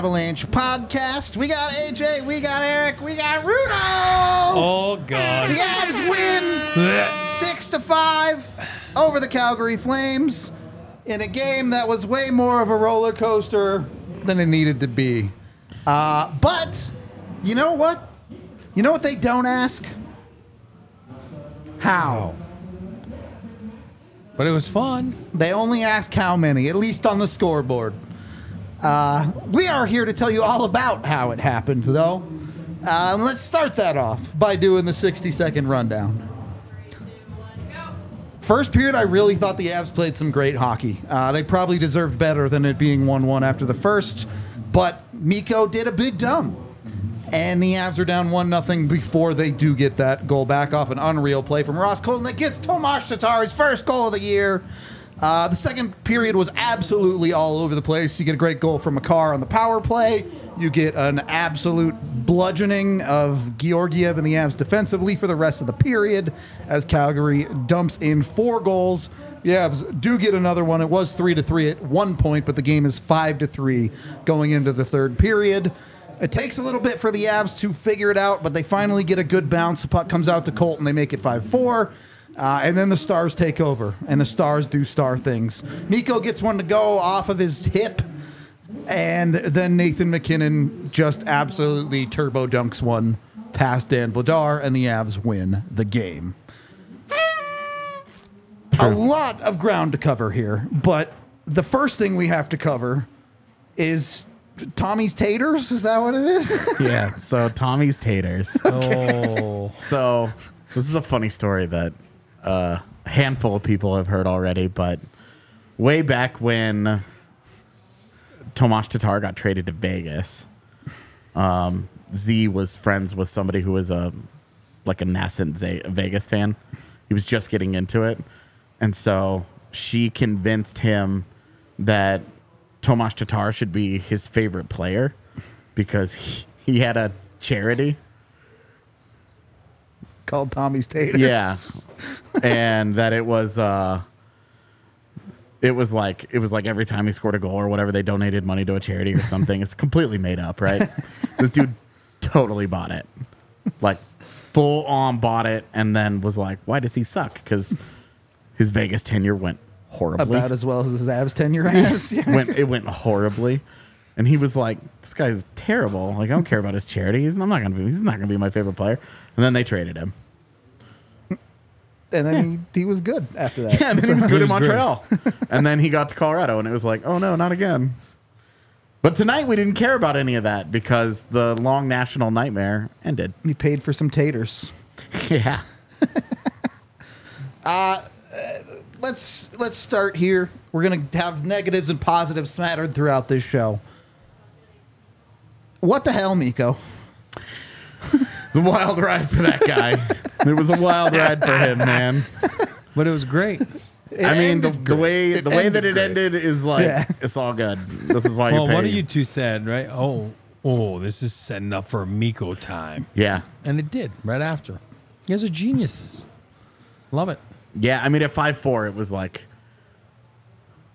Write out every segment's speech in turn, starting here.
Avalanche podcast. We got AJ, we got Eric, we got Rudo. Oh God. The Avs win six to five over the Calgary Flames in a game that was way more of a roller coaster than it needed to be. Uh, but you know what? You know what they don't ask? How? But it was fun. They only ask how many, at least on the scoreboard. Uh, we are here to tell you all about how it happened, though. Uh, let's start that off by doing the 60 second rundown. First period, I really thought the Avs played some great hockey. Uh, they probably deserved better than it being 1 1 after the first, but Mikko did a big dumb. And the Avs are down 1 0 before they do get that goal back off an unreal play from Ross Colton that gets Tomas Tatar his first goal of the year. Uh, the second period was absolutely all over the place. You get a great goal from Makar on the power play. You get an absolute bludgeoning of Georgiev and the Avs defensively for the rest of the period as Calgary dumps in four goals. The Avs do get another one. It was three to three at one point, but the game is five to three going into the third period. It takes a little bit for the Avs to figure it out, but they finally get a good bounce. The puck comes out to Colton. And they make it 5 4. Uh, and then the Stars take over, and the Stars do star things. Mikko gets one to go off of his hip, and then Nathan MacKinnon just absolutely turbo dunks one past Dan Vladar, and the Avs win the game. A lot of ground to cover here, but the first thing we have to cover is Tommy's taters. Is that what it is? Yeah. So Tommy's taters. Oh. So this is a funny story that a handful of people have heard already, but way back when Tomas Tatar got traded to Vegas, um, Z was friends with somebody who was a like a nascent Z- Vegas fan. He was just getting into it, and so she convinced him that Tomas Tatar should be his favorite player because he, he had a charity Called Tommy's taters. yeah. And that it was uh it was like it was like every time he scored a goal or whatever they donated money to a charity or something. It's completely made up right? This dude totally bought it. Like full on bought it and then was like why does he suck? Because his vegas tenure went horribly. About as well as his Avs tenure has. Yeah. went it went horribly. And he was like this guy's terrible. Like i don't care about his charity. He's, i'm not gonna be he's not gonna be my favorite player. And then they traded him and then he, he was good after that. Yeah, and then he was good in was great. Montreal. and then he got to Colorado, and it was like, oh no, not again. But tonight we didn't care about any of that because the long national nightmare ended. He paid for some taters. yeah. Uh, let's let's start here. We're gonna have negatives and positives smattered throughout this show. What the hell, Mikko? It's a wild ride for that guy. it was a wild ride for him, man. But it was great. I mean, the, the way It the way that it great. ended is like Yeah. it's all good. This is why Well, you pay. one of you two said, right? Oh, oh, this is setting up for Mikko time. yeah, And it did right after. You guys are geniuses. Love it. yeah. I mean, at five four, it was like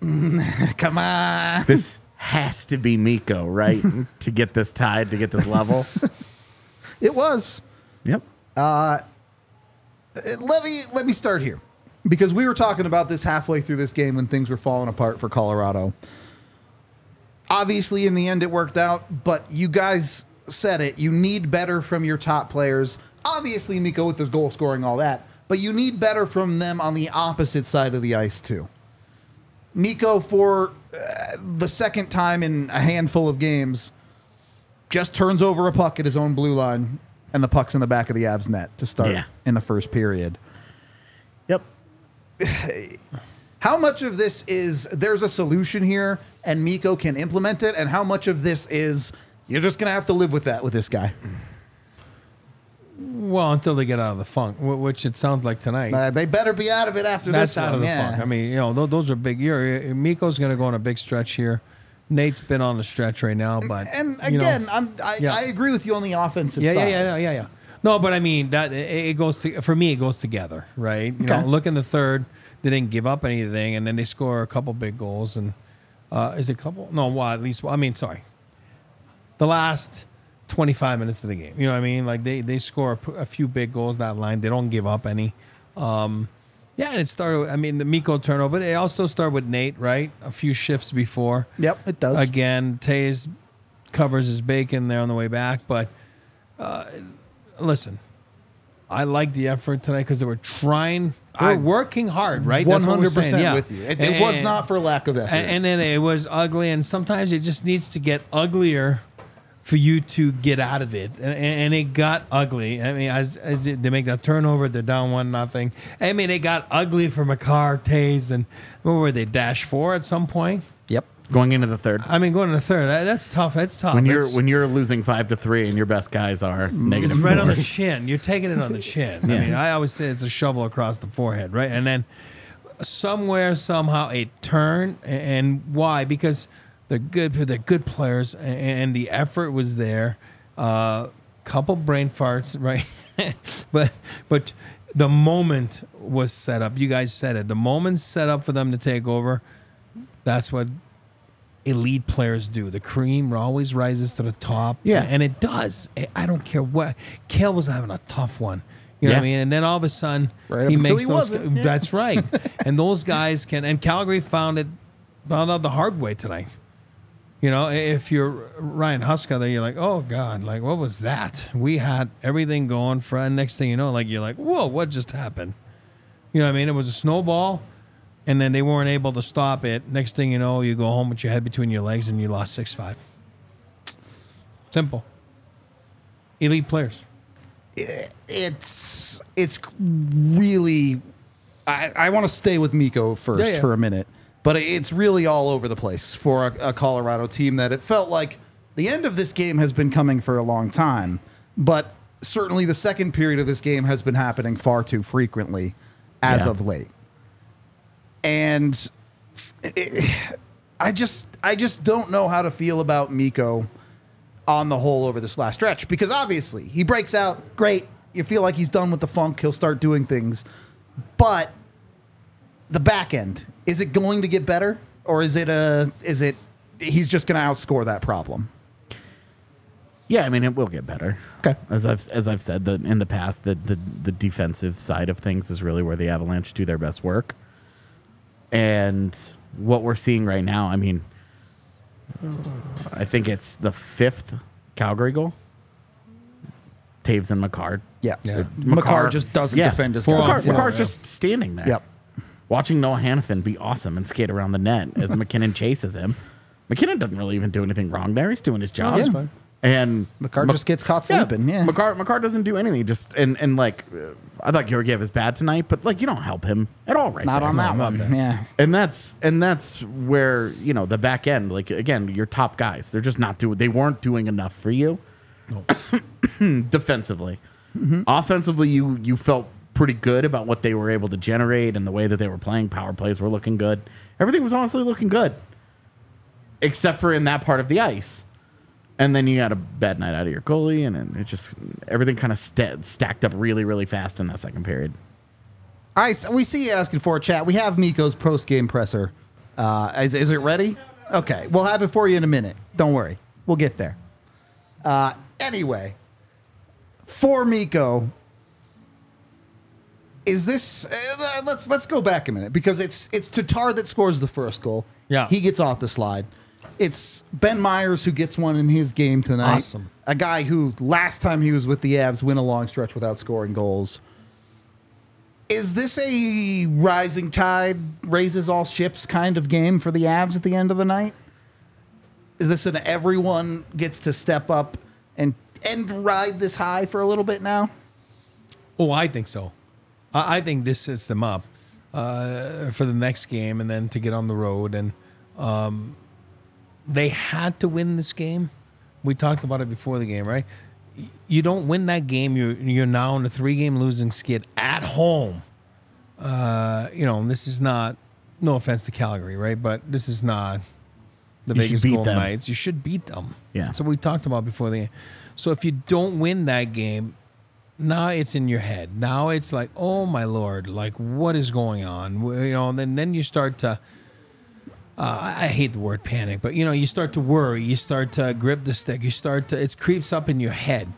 Come on. this has to be Mikko, right? to get this tied, to get this level. It was. yep. Uh, let me let me start here because we were talking about this halfway through this game when things were falling apart for Colorado. Obviously, in the end, it worked out, but you guys said it. You need better from your top players. Obviously, Mikko with his goal scoring, all that, but you need better from them on the opposite side of the ice too. Mikko, for uh, the second time in a handful of games, just turns over a puck at his own blue line, and the puck's in the back of the Avs net to start Yeah. in the first period. Yep. How much of this is there's a solution here and Mikko can implement it, and how much of this is you're just gonna have to live with that with this guy? Well, until they get out of the funk, which it sounds like tonight. Uh, they better be out of it after That's this out one. of the yeah. funk. I mean, you know, th- those are big. You're, Mikko's going to go on a big stretch here. Nate's been on the stretch right now, but and you know- again, I'm I, Yeah. I agree with you on the offensive yeah, side. yeah, yeah, yeah, yeah. No, but I mean that it, goes to, for me. It goes together, right? You Okay. know, look in the third, they didn't give up anything, and then they score a couple big goals, and Uh, is it a couple? No, well, at least. I mean, sorry. The last 25 minutes of the game. You know what I mean? Like they they score a few big goals that line. They don't give up any. Um, yeah, and it started. I mean, the Mikko turnover. But it also started with Nate, right? A few shifts before. Yep, it does. Again, Toews covers his bacon there on the way back. But uh, listen, I like the effort tonight because they were trying. They were I- working hard, right? That's hundred percent with you. It, it was not for lack of effort. and, and then it was ugly, and sometimes it just needs to get uglier for you to get out of it. And, and it got ugly. I mean, as as it, they make that turnover, they're down one nothing. I mean, it got ugly for Makar, and what were they dash four at some point? yep. Going into the third. I mean, going to the third, that, that's tough. That's tough. When you're It's- when you're losing five to three and your best guys are negative It's right on the chin. You're taking it on the chin. I mean, I always say it's a shovel across the forehead, right? And then somewhere, somehow, it turned. And why? Because they're good. They're good players, and the effort was there. Uh, couple brain farts, right? but but the moment was set up. You guys said it. The moment set up for them to take over. That's what elite players do. The cream always rises to the top. Yeah. And it does. I- don't care what. Cale was having a tough one. You know what I mean? And then all of a sudden, Right he makes he those. yeah. That's right. and those guys can. And Calgary found it, found out the hard way tonight. You know, if you're Ryan Huska, there you're like, oh god, like what was that? We had everything going for. And next thing you know, like you're like, whoa, what just happened? You know what I mean? It was a snowball, and then they weren't able to stop it. Next thing you know, you go home with your head between your legs and you lost six five. Simple. Elite players. it's it's really I, I want to stay with Mikko first Yeah, yeah. for a minute, but it's really all over the place for a, a Colorado team that it felt like the end of this game has been coming for a long time, but certainly the second period of this game has been happening far too frequently as Yeah. of late. And it, I just I just don't know how to feel about Mikko on the whole over this last stretch because obviously he breaks out great you feel like he's done with the funk he'll start doing things but the back end is it going to get better or is it a is it he's just going to outscore that problem Yeah, I mean it will get better. Okay. As I've as I've said that in the past, that the the defensive side of things is really where the Avalanche do their best work. And what we're seeing right now, I mean, I think it's the fifth Calgary goal. Toews and Makar. yeah, Yeah. Makar, just doesn't Yeah. defend his Four on guys. Makar, four, Makar's yeah. just standing there. Yep. Watching Noah Hanifin be awesome and skate around the net as MacKinnon chases him. MacKinnon doesn't really even do anything wrong there. He's doing his job. fine. And Makar Mc- just gets caught sleeping yeah, Makar, Makar doesn't do anything. Just and and like uh, I thought Georgiev is bad tonight, but like you don't help him at all right not there. on that one there. yeah And that's and that's where you know the back end. Like again, your top guys, they're just not doing. They weren't doing enough for you defensively. Offensively, you you felt pretty good about what they were able to generate and the way that they were playing. Power plays were looking good. Everything was honestly looking good, except for in that part of the ice. And then you got a bad night out of your goalie, and it just everything kind of sta stacked up really, really fast in that second period. all right we see you asking for a chat we have Mikko's post game presser uh, is, is it ready okay we'll have it for you in a minute don't worry we'll get there uh, anyway for Mikko, is this? Uh, let's let's go back a minute because it's it's Tatar that scores the first goal. Yeah. he gets off the slide. It's Ben Meyers who gets one in his game tonight. Awesome. A guy who last time he was with the Avs went a long stretch without scoring goals. Is this a rising tide raises all ships kind of game for the Avs at the end of the night? Is this an everyone gets to step up and and ride this high for a little bit now? Oh, I think so. I, I think this sets them up uh, for the next game, and then to get on the road. And um, they had to win this game. We talked about it before the game, right? You don't win that game, you're you're now on a three game losing skid at home. Uh, you know, this is not. No offense to Calgary, right? But this is not the You Vegas Golden them. Knights. You should beat them. Yeah. So we talked about before the game. So if you don't win that game, now it's in your head. Now it's like, oh my lord, like what is going on? You know, and then then you start to uh, I hate the word panic, but you know, you start to worry, you start to grip the stick, you start to, it creeps up in your head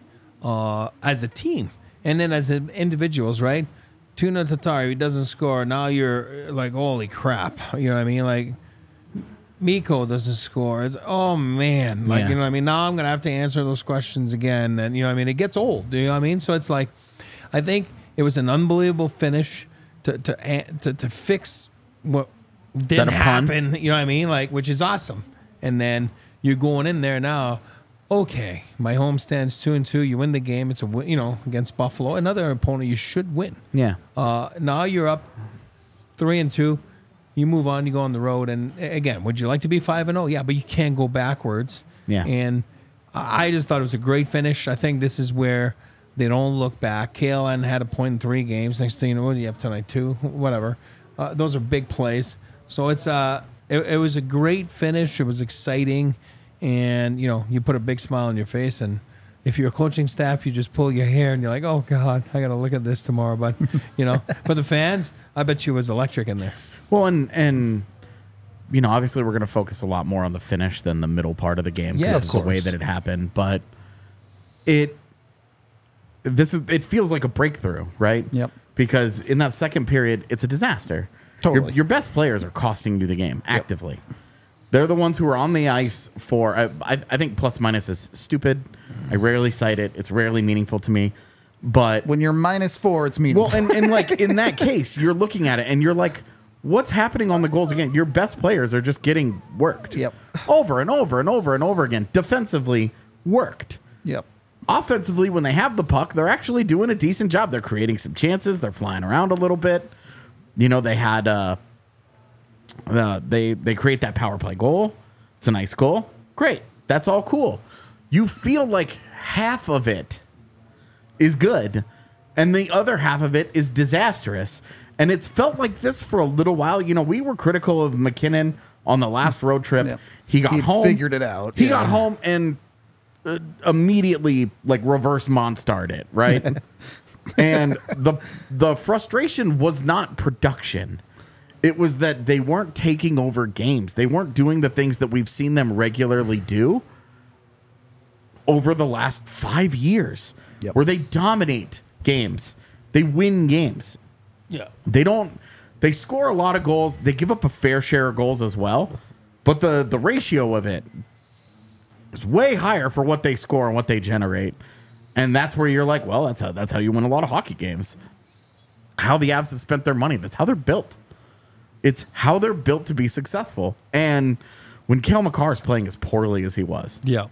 uh, as a team. And then as individuals, right? Tuna Tatar, he doesn't score. Now you're like, holy crap. You know what I mean? Like, Mikko doesn't score. It's, oh man. Like, Yeah. you know what I mean? Now I'm going to have to answer those questions again. And, you know what I mean? It gets old. Do you know what I mean? So it's like, I think it was an unbelievable finish to, to, to, to fix what didn't happen. You know what I mean? Like, which is awesome. And then you're going in there now. Okay, my home stands two and two. You win the game. It's a win, you know against Buffalo, another opponent you should win. Yeah. Uh, now you're up three and two. You move on. You go on the road, and again, would you like to be five and zero? Yeah, but you can't go backwards. Yeah. And I just thought it was a great finish. I think this is where they don't look back. KLN had a point in three games. Next thing you know, what do you have tonight? Two, whatever. Uh, those are big plays. So it's uh, it, it was a great finish. It was exciting, and you know, you put a big smile on your face and. If you're a coaching staff, you just pull your hair and you're like, "Oh God, I got to look at this tomorrow." But you know, for the fans, I bet you it was electric in there. Well, and and you know, obviously, we're going to focus a lot more on the finish than the middle part of the game. 'cause Yes. it's the way that it happened. But it this is it feels like a breakthrough, right? Yep. Because in that second period, it's a disaster. Totally. Your, your best players are costing you the game actively. They're the ones who are on the ice for. I, I, I think plus minus is stupid. I rarely cite it. It's rarely meaningful to me. But When you're minus four, it's meaningful. well, and, and like in that case, you're looking at it and you're like, what's happening on the goals again? Your best players are just getting worked. Yep. Over and over and over and over again. Defensively, worked. yep. Offensively, when they have the puck, they're actually doing a decent job. They're creating some chances. They're flying around a little bit. You know, they had uh, uh they they create that power play goal. It's a nice goal. Great. That's all cool. You feel like half of it is good and the other half of it is disastrous. And it's felt like this for a little while. You know, we were critical of MacKinnon on the last road trip. Yep. He got He'd home, figured it out, He yeah. got home and uh, immediately like reverse monstered it, right? and the the frustration was not production. It was that they weren't taking over games. They weren't doing the things that we've seen them regularly do over the last five years, Yep. where they dominate games, they win games. Yeah. They don't. They score a lot of goals. They give up a fair share of goals as well, but the the ratio of it is way higher for what they score and what they generate, and that's where you're like, well, that's how that's how you win a lot of hockey games. How the Avs have spent their money. That's how they're built. It's how they're built to be successful. And when Cale Makar is playing as poorly as he was, Yeah.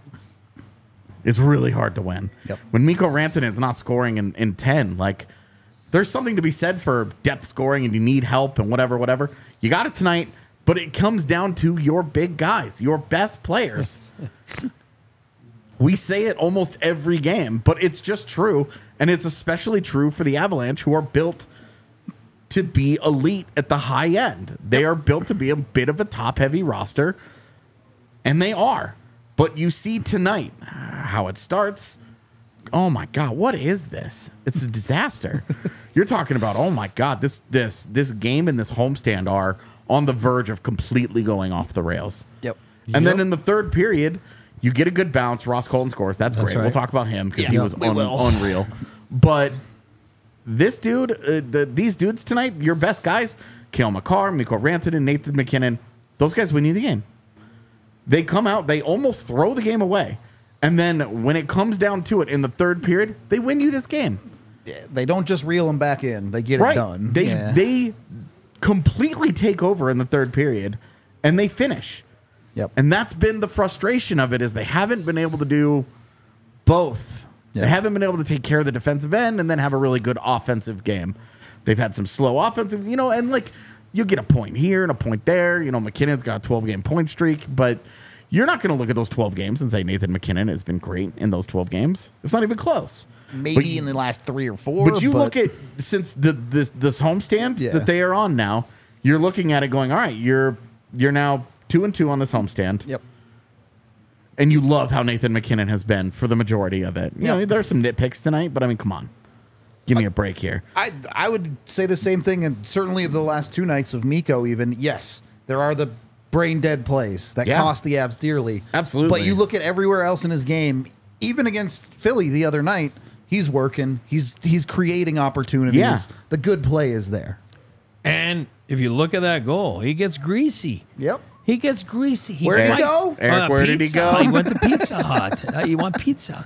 it's really hard to win. Yep. When Mikko Rantanen's not scoring in, in 10, like there's something to be said for depth scoring and you need help and whatever, whatever. You got it tonight, but it comes down to your big guys, your best players. we say it almost every game, but it's just true. And it's especially true for the Avalanche, who are built to be elite at the high end. They are built to be a bit of a top heavy roster, and they are. But you see tonight how it starts. Oh my god, what is this? It's a disaster. You're talking about oh my god, this this this game and this homestand are on the verge of completely going off the rails. Yep. And then in the third period, you get a good bounce. Ross Colton scores. That's, great. We'll talk about him because Yeah, he was un- unreal. But this dude, uh, the, these dudes tonight, your best guys, Cale Makar, Mikko Rantanen, Nathan MacKinnon, those guys win you the game. They come out, they almost throw the game away. And then when it comes down to it in the third period, they win you this game. They don't just reel them back in; they get Right. it done. They Yeah. they completely take over in the third period and they finish. Yep. And that's been the frustration of it is they haven't been able to do both. Yeah. They haven't been able to take care of the defensive end and then have a really good offensive game. They've had some slow offensive, you know, and like you get a point here and a point there. You know, MacKinnon's got a 12 game point streak, but you're not going to look at those 12 games and say Nathan MacKinnon has been great in those 12 games. It's not even close. maybe But- in the last three or four. but you look at since the this this homestand Yeah. that they are on now, you're looking at it going, all right, you're you're now two and two on this homestand, Yep. and you love how Nathan MacKinnon has been for the majority of it. You know, Yep. there are some nitpicks tonight, but I mean, come on, give me a break here. I I would say the same thing, and certainly of the last two nights of Mikko. Even yes, there are the brain dead plays that Yeah. cost the Avs dearly. Absolutely. But you look at everywhere else in his game, even against Philly the other night, he's working. He's he's creating opportunities. Yeah. The good play is there. And if you look at that goal, he gets greasy. Yep. He gets greasy. He Where'd he go? Eric, where did he go? He went to Pizza Hut. Uh, you want pizza.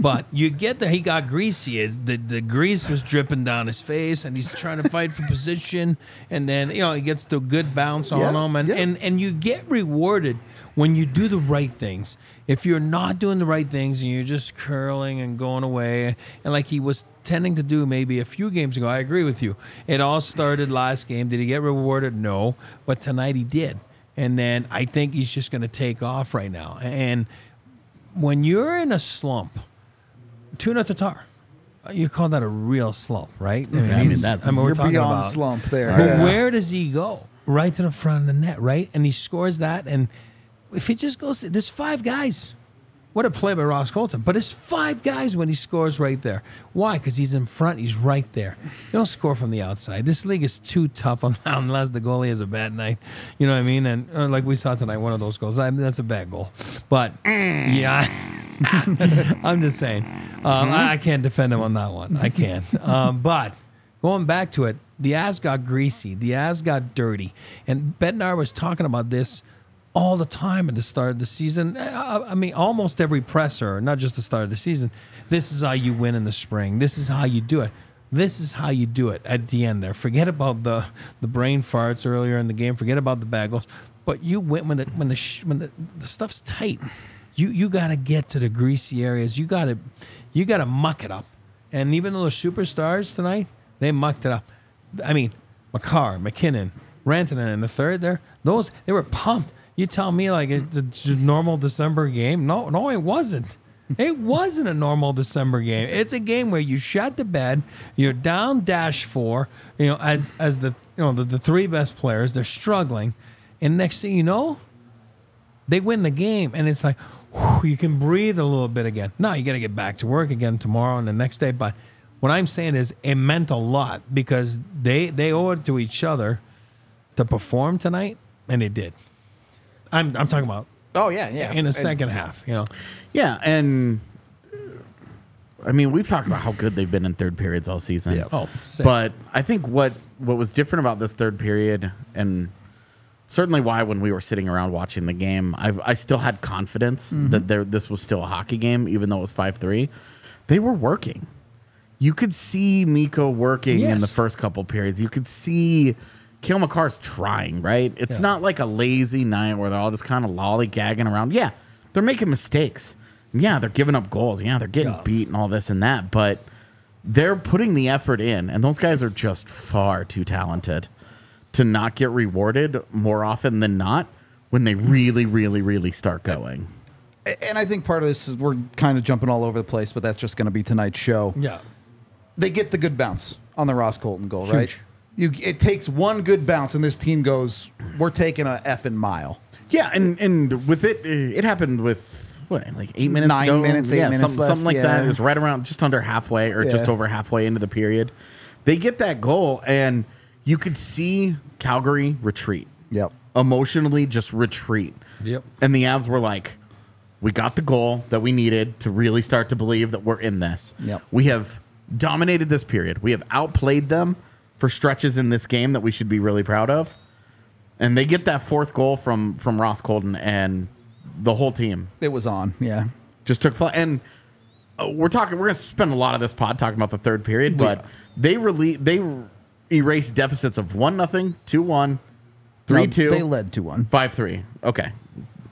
But you get that he got greasy. The, the grease was dripping down his face, and he's trying to fight for position. And then you know he gets the good bounce on Yeah, him, and, yeah. and and you get rewarded when you do the right things. If you're not doing the right things and you're just curling and going away, and like he was tending to do maybe a few games ago, I agree with you. It all started last game. Did he get rewarded? No, but tonight he did. And then I think he's just going to take off right now. And when you're in a slump, tuna tatar. You call that a real slump, right? I mean, I mean, he's- that's- we're You're talking beyond about- slump there. But Yeah. where does he go? Right to the front of the net, right? And he scores that. And if he just goes, there's five guys. What a play by Ross Colton. But it's five guys when he scores right there. Why? Because he's in front. He's right there. You don't score from the outside. This league is too tough unless the goalie has a bad night. You know what I mean? And uh, like we saw tonight, one of those goals. I mean, that's a bad goal. But yeah, I'm just saying. Um, I, I can't defend him on that one. I can't. Um, but going back to it, the Avs got greasy. The Avs got dirty. And Bednar was talking about this all the time at the start of the season. I, I mean, almost every presser, not just the start of the season. This is how you win in the spring. This is how you do it. This is how you do it at the end there. Forget about the the brain farts earlier in the game. Forget about the bagels. But you win when the when the sh- when the, the stuff's tight. You you got to get to the greasy areas. You got to you got to muck it up. And even though the superstars tonight, they mucked it up. I mean, Makar, MacKinnon, Rantanen in the third there, those they were pumped. You tell me like it's a normal December game? No, no, it wasn't. It wasn't a normal December game. It's a game where you shut the bed, you're down dash four, you know, as as the you know the, the three best players, they're struggling, and next thing you know, they win the game, and it's like whew, you can breathe a little bit again. Now you got to get back to work again tomorrow and the next day. But what I'm saying is, it meant a lot because they they owe it to each other to perform tonight, and they did. I'm I'm talking about Oh yeah, yeah. in the second half. You know, Yeah, and I mean, we've talked about how good they've been in third periods all season. Yeah. Oh, sick. but I think what what was different about this third period, and certainly why when we were sitting around watching the game, I I still had confidence mm-hmm. that there this was still a hockey game, even though it was five three. They were working. You could see Mikko working in the first couple periods. You could see Cale Makar's trying, right? It's Yeah. not like a lazy night where they're all just kind of lollygagging around. Yeah, they're making mistakes. Yeah, they're giving up goals. Yeah, they're getting Yeah. beat and all this and that. But they're putting the effort in, and those guys are just far too talented to not get rewarded more often than not when they really, really, really start going. and I think part of this is we're kind of jumping all over the place, but that's just going to be tonight's show. yeah, They get the good bounce on the Ross Colton goal, right? Huge. You, it takes one good bounce, and this team goes, "We're taking a effing mile." Yeah, and and with it, uh, it happened with what, like eight minutes, Nine ago? minutes, eight yeah, minutes something, left, something like that. yeah. It was right around just under halfway, or just over halfway into the period. They get that goal, and you could see Calgary retreat. Yep. emotionally just retreat. Yep. And the Avs were like, we got the goal that we needed to really start to believe that we're in this. Yep. We have dominated this period. We have outplayed them for stretches in this game that we should be really proud of. And they get that fourth goal from from Ross Colton and the whole team It was on. Yeah. just took flight. And uh, we're talking. We're going to spend a lot of this pod talking about the third period, but they rele- they erased deficits of one nothing, two one, three No, two. They led two one, Five three. Okay.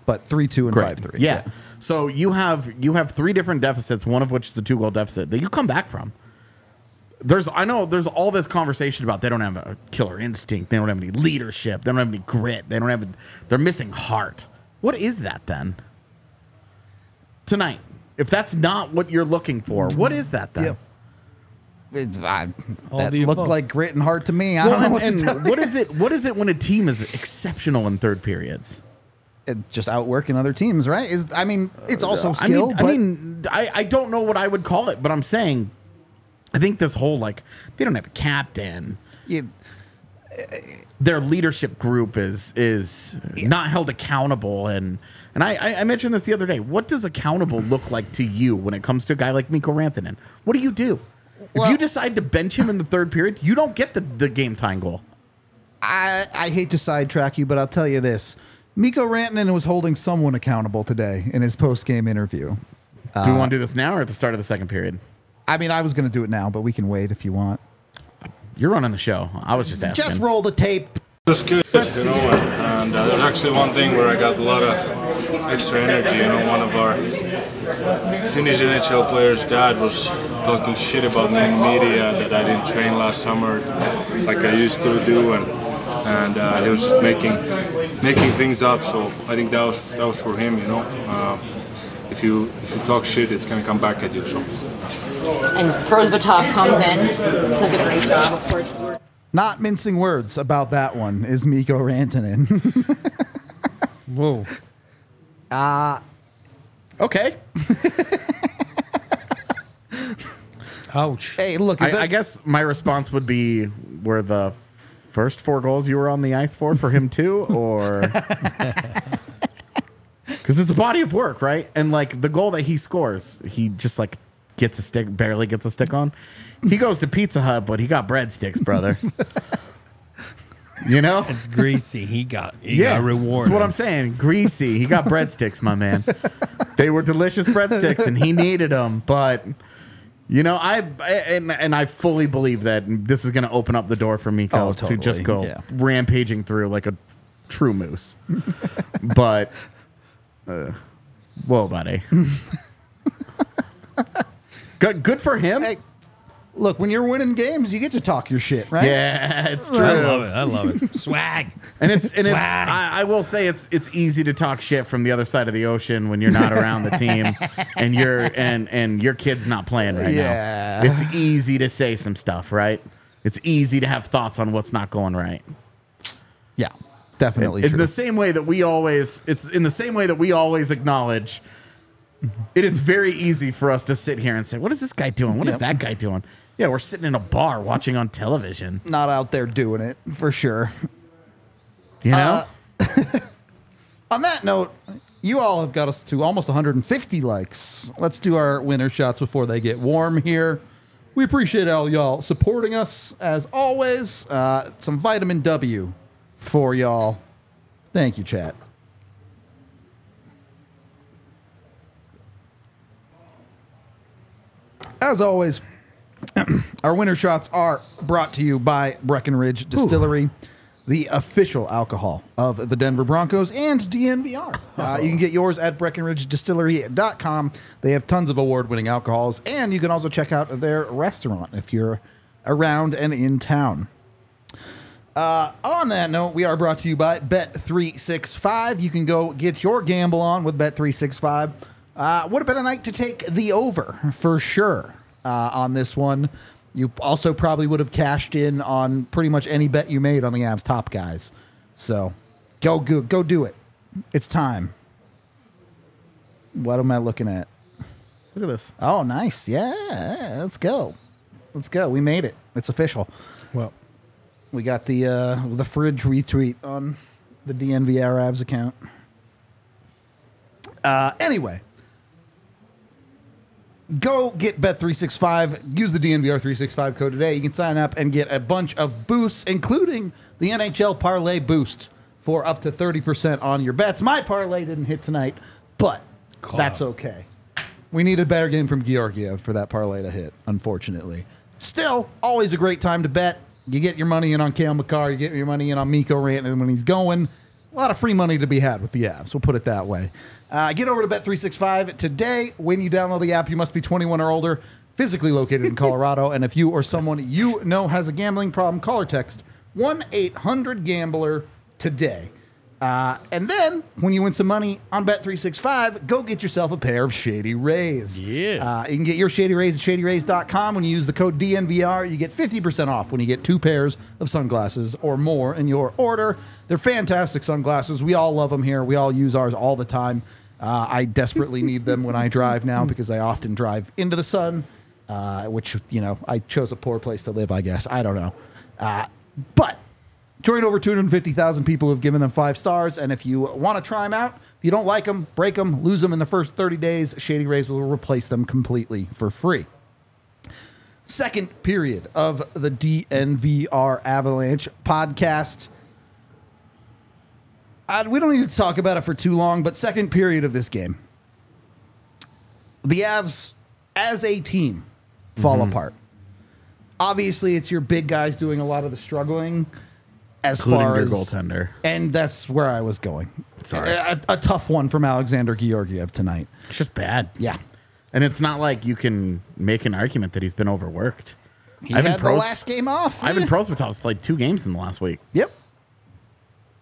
but three two and Great. five three. Yeah. So you have you have three different deficits, one of which is a two goal deficit that you come back from. There's I know there's all this conversation about they don't have a killer instinct, they don't have any leadership, they don't have any grit, they don't have they're missing heart. What is that then? Tonight. If that's not what you're looking for, what is that then? Yep. It, I, All that the looked above. like grit and heart to me. I Well, don't know and, what to tell and you. what is it? What is it when a team is exceptional in third periods? It- just outworking other teams, right? Is I mean, it's uh, also I skill. mean, but I mean, I, I don't know what I would call it, but I'm saying, I think this whole like they don't have a captain. you- their leadership group is is not held accountable and and I, I mentioned this the other day. What does accountable look like to you when it comes to a guy like Mikko Rantanen? What do you do? if you decide to bench him in the third period, you don't get the, the game time goal. I, I hate to sidetrack you, but I'll tell you this. Mikko Rantanen was holding someone accountable today in his post game interview. do we uh, want to do this now or at the start of the second period? I mean, I was going to do it now, but we can wait if you want. You're running the show. I was just asking. Just roll the tape. It was good, you know, and, and uh, there's actually one thing where I got a lot of extra energy. You know, one of our Finnish NHL players' dad was talking shit about me in media that I didn't train last summer like I used to do, and and uh, he was just making making things up. So I think that was that was for him, you know. Uh, if you if you talk shit, it's gonna come back at you. So. And Prosvetov comes in, does a great job, of course. Not mincing words about that one is Mikko Rantanen. Whoa. Uh, okay. Ouch. hey, look, I, the- I guess my response would be were the first four goals you were on the ice for for him too, or because it's a body of work, right? And like the goal that he scores, he just like gets a stick, barely gets a stick on. He goes to Pizza Hut, but he got breadsticks, brother. you know, It's greasy. He got he got rewarded. That's what I'm saying. Greasy. He got breadsticks, my man. They were delicious breadsticks, and he needed them. But you know, I and and I fully believe that this is going to open up the door for Mikko Oh, to just go Yeah. rampaging through like a true moose. but uh, whoa, buddy. Good, good for him. hey, look, when you're winning games, you get to talk your shit, right? Yeah, it's true. I love it. I love it. Swag. And it's and it's I, I will say it's it's easy to talk shit from the other side of the ocean when you're not around the team and you're and and your kid's not playing right Yeah. now. It's easy to say some stuff, right? It's easy to have thoughts on what's not going right. Yeah, definitely In true. the same way that we always it's in the same way that we always acknowledge it is very easy for us to sit here and say, What is this guy doing? What is Yep. that guy doing? Yeah, we're sitting in a bar watching on television. Not out there doing it for sure. You know? On that note, you all have got us to almost 150 likes. Let's do our winner shots before they get warm here. We appreciate all y'all supporting us as always. Uh, some vitamin W for y'all. Thank you, chat. As always, our winner shots are brought to you by Breckenridge Distillery, the official alcohol of the Denver Broncos and DNVR. Uh, you can get yours at BreckenridgeDistillery.com. They have tons of award winning alcohols, and you can also check out their restaurant if you're around and in town. Uh, on that note, we are brought to you by Bet365. You can go get your gamble on with Bet365. Uh, would have been a night to take the over for sure uh, on this one. You also probably would have cashed in on pretty much any bet you made on the Avs top guys. So go go, go do it. It's time. What am I looking at? Look at this. Oh, nice. Yeah, let's go. Let's go. We made it. It's official. Well, We got the uh, the fridge retweet on the DNVR Avs account. Uh, anyway, go get Bet365. Use the DNVR365 code today. You can sign up and get a bunch of boosts, including the NHL Parlay Boost for up to 30% on your bets. My parlay didn't hit tonight, but that's okay. We need a better game from Georgiev for that parlay to hit, unfortunately. Still, always a great time to bet. You get your money in on Cale Makar, you get your money in on Mikko Rantanen when he's going. A lot of free money to be had with the Avs. We'll put it that way. Uh, get over to Bet365 today. When you download the app, you must be 21 or older, physically located in Colorado. and if you or someone you know has a gambling problem, call or text 1 800 Gambler today. Uh, and then, when you win some money on Bet365, go get yourself a pair of Shady Rays. Yeah. Uh, you can get your Shady Rays at shadyrays.com. When you use the code DNVR, you get 50% off when you get two pairs of sunglasses or more in your order. They're fantastic sunglasses. We all love them here. We all use ours all the time. Uh, I desperately need them when I drive now because I often drive into the sun, uh, which, you know, I chose a poor place to live, I guess. I don't know. Uh, but Join over 250,000 people who've given them five stars. And if you want to try them out, if you don't like them, break them, lose them in the first 30 days, Shady Rays will replace them completely for free. Second period of the DNVR Avalanche podcast. Uh, we don't need to talk about it for too long, but second period of this game. The Avs, as a team, fall apart. Obviously, it's your big guys doing a lot of the struggling as Including far as goaltender. and that's where I was going. Sorry. A, a tough one from Alexandar Georgiev tonight. It's just bad. Yeah. And it's not like you can make an argument that he's been overworked. He Ivan had the last game off. Ivan Yeah. Prosvetov's played two games in the last week. Yep.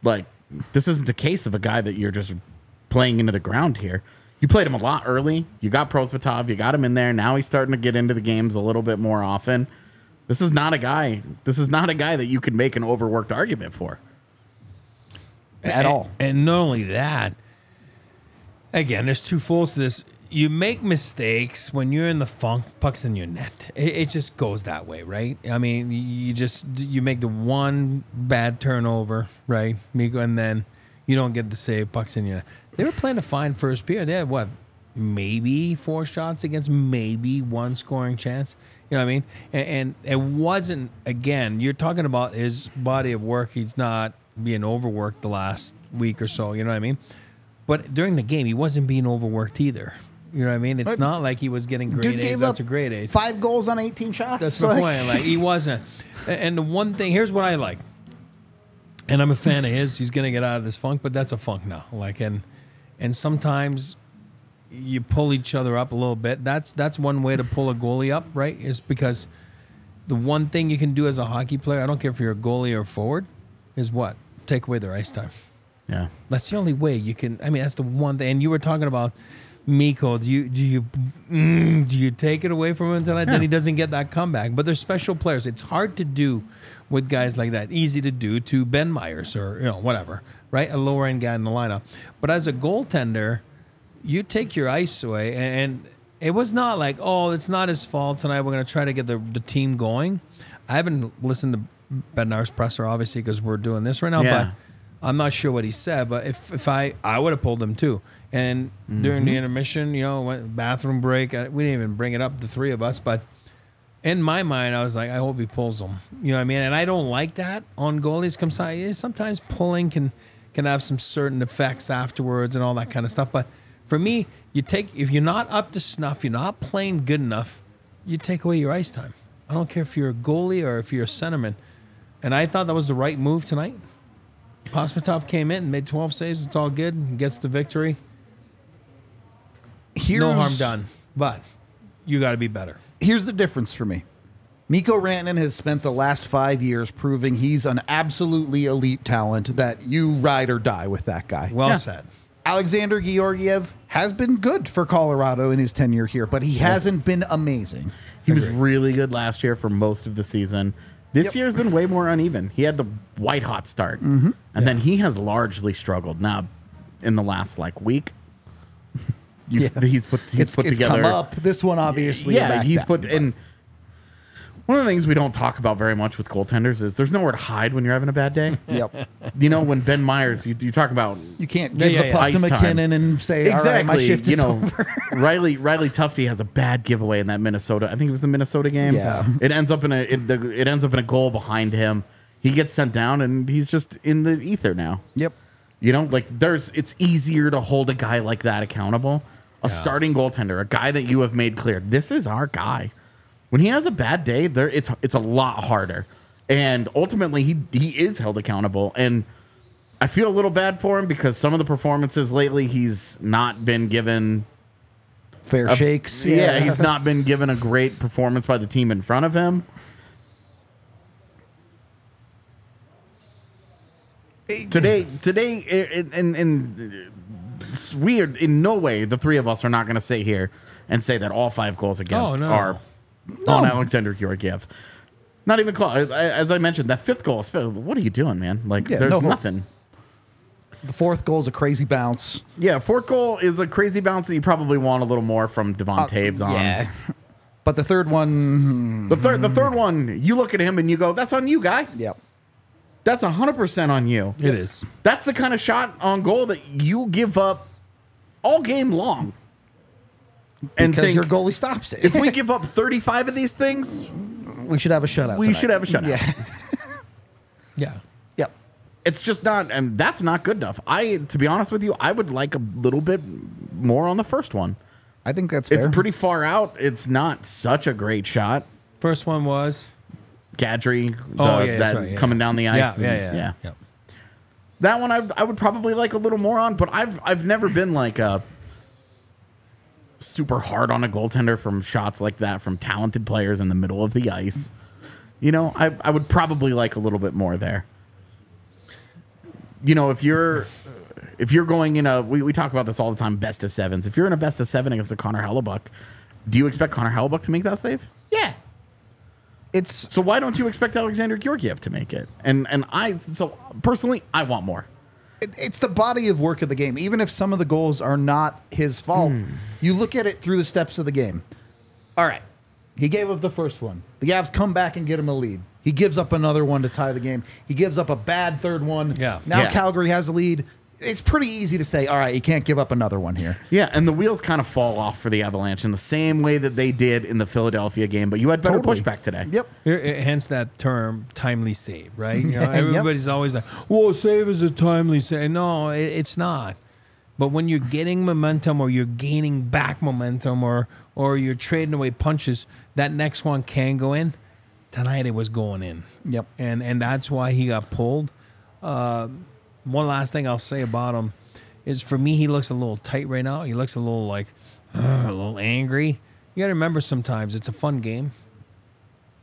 Like, this isn't a case of a guy that you're just playing into the ground here. You played him a lot early. You got Prosvetov. You got him in there. Now he's starting to get into the games a little bit more often. This is not a guy. This is not a guy that you can make an overworked argument for. At And- all. And not only that, again, there's two folds to this. You make mistakes when you're in the funk, pucks in your net. It, it just goes that way, right? I mean, you just you make the one bad turnover, right, Mikko, and then you don't get the save, pucks in your net. They were playing a fine first period. They had what, maybe four shots against maybe one scoring chance. You know what I mean? And, and it wasn't again. You're talking about his body of work. He's not being overworked the last week or so. You know what I mean? But during the game, he wasn't being overworked either. You know what I mean? It's But not like he was getting Dude grade A's gave up after grade A's. five goals on 18 shots. That's Like- point. Like he wasn't. And the one thing here's what I like. And I'm a fan of his. He's gonna get out of this funk, but that's a funk now. Like and and sometimes you pull each other up a little bit. That's that's one way to pull a goalie up, right? Is because the one thing you can do as a hockey player, I don't care if you're a goalie or a forward, is what? Take away their ice time. Yeah. That's the only way you can. I mean, that's the one thing. And you were talking about Mikko. Do you do you mm, do you take it away from him tonight? Then he doesn't get that comeback. But they're special players. It's hard to do with guys like that. Easy to do to Ben Meyers or you know whatever, right? A lower end guy in the lineup. But as a goaltender, you take your ice away, and it was not like, oh, it's not his fault tonight. We're going to try to get the, the team going. I haven't listened to Bednar's presser, obviously, because we're doing this right now, Yeah. but I'm not sure what he said. But if, if I, I would have pulled him too. And mm-hmm. during the intermission, you know, went bathroom break, I, we didn't even bring it up, the three of us, but in my mind, I was like, I hope he pulls them. You know what I mean? And I don't like that on goalies. Come eh, sometimes pulling can can have some certain effects afterwards and all that kind of stuff. But for me, you take if you're not up to snuff, you're not playing good enough, you take away your ice time. I don't care if you're a goalie or if you're a centerman. And I thought that was the right move tonight. Prosvetov came in and made 12 saves. It's all good. and Gets the victory. Here's, no harm done. But you got to be better. Here's the difference for me. Mikko Rantanen has spent the last five years proving he's an absolutely elite talent that you ride or die with that guy. Well Yeah. said. Alexandar Georgiev has been good for Colorado in his tenure here, but he hasn't been amazing. He was really good last year for most of the season. This Yep. year's been way more uneven. He had the white hot start, mm-hmm. and then he has largely struggled. Now, in the last like week, you Yeah. he's put he's it's put it's together. come up. This one obviously, yeah, he's down, put but- in. One of the things we don't talk about very much with goaltenders is there's nowhere to hide when you're having a bad day. Yep. you know, when Ben Meyers, you, you talk about You can't give yeah, the yeah. puck to Ice time. MacKinnon and say, "All right, my shift is you know, over." Riley Riley Tufte has a bad giveaway in that Minnesota. I think it was the Minnesota game. Yeah. It ends up in a it, the, it ends up in a goal behind him. He gets sent down and he's just in the ether now. Yep. You know, like there's it's easier to hold a guy like that accountable. A starting goaltender, a guy that you have made clear, this is our guy. When he has a bad day, there it's it's a lot harder. And ultimately he he is held accountable and I feel a little bad for him because some of the performances lately he's not been given Fair shakes. yeah, he's not been given a great performance by the team in front of him. Today, today, and and, and it's weird. In no way, the three of us are not going to sit here and say that all five goals against Oh, no. are on Alexandar Georgiev. Not even close. As I mentioned, that fifth goal. What are you doing, man? Like, Yeah, there's no nothing. The fourth goal is a crazy bounce. Yeah, fourth goal is a crazy bounce that you probably want a little more from Devon uh, Toews on. But the third one, hmm. The third, the third one, you look at him and you go, "That's on you, guy." yep. That's 100% on you. It is. That's the kind of shot on goal that you give up all game long. And because think, your goalie stops it. if we give up 35 of these things, we should have a shutout. we tonight. should have a shutout. Yeah. Yeah. yep. It's just not, and that's not good enough. I, to be honest with you, I would like a little bit more on the first one. I think that's It's pretty far out. It's not such a great shot. First one was. Kadri, the, Oh, yeah, that right, yeah, coming yeah. down the ice. yeah, and- yeah, yeah. That one I, I would probably like a little more on, but I've I've never been like a super hard on a goaltender from shots like that from talented players in the middle of the ice. You know, I, I would probably like a little bit more there. You know, if you're if you're going in a we, we talk about this all the time, best of sevens. If you're in a best of seven against the Connor Hellebuyck, do you expect Connor Hellebuyck to make that save? Yeah. It's So why don't you expect Alexandar Georgiev to make it? And and I so personally I want more. It- it's the body of work of the game. Even if some of the goals are not his fault, hmm. you look at it through the steps of the game. All right, he gave up the first one. The Avs come back and get him a lead. He gives up another one to tie the game. He gives up a bad third one. Yeah. Now Yeah. Calgary has a lead. It's pretty easy to say, all right, you can't give up another one here. Yeah, and the wheels kind of fall off for the Avalanche in the same way that they did in the Philadelphia game, but you had better Totally. pushback today. Yep. Here- eh, Hence that term, timely save, right? You know, Yep. everybody's always like, "Well, save is a timely save." No, it, it's not. But when you're getting momentum, or you're gaining back momentum, or or you're trading away punches, that next one can go in. Tonight it was going in. Yep. And and that's why he got pulled. Uh, one last thing I'll say about him is, for me, he looks a little tight right now. He looks a little like uh, a little angry. You got to remember, sometimes it's a fun game.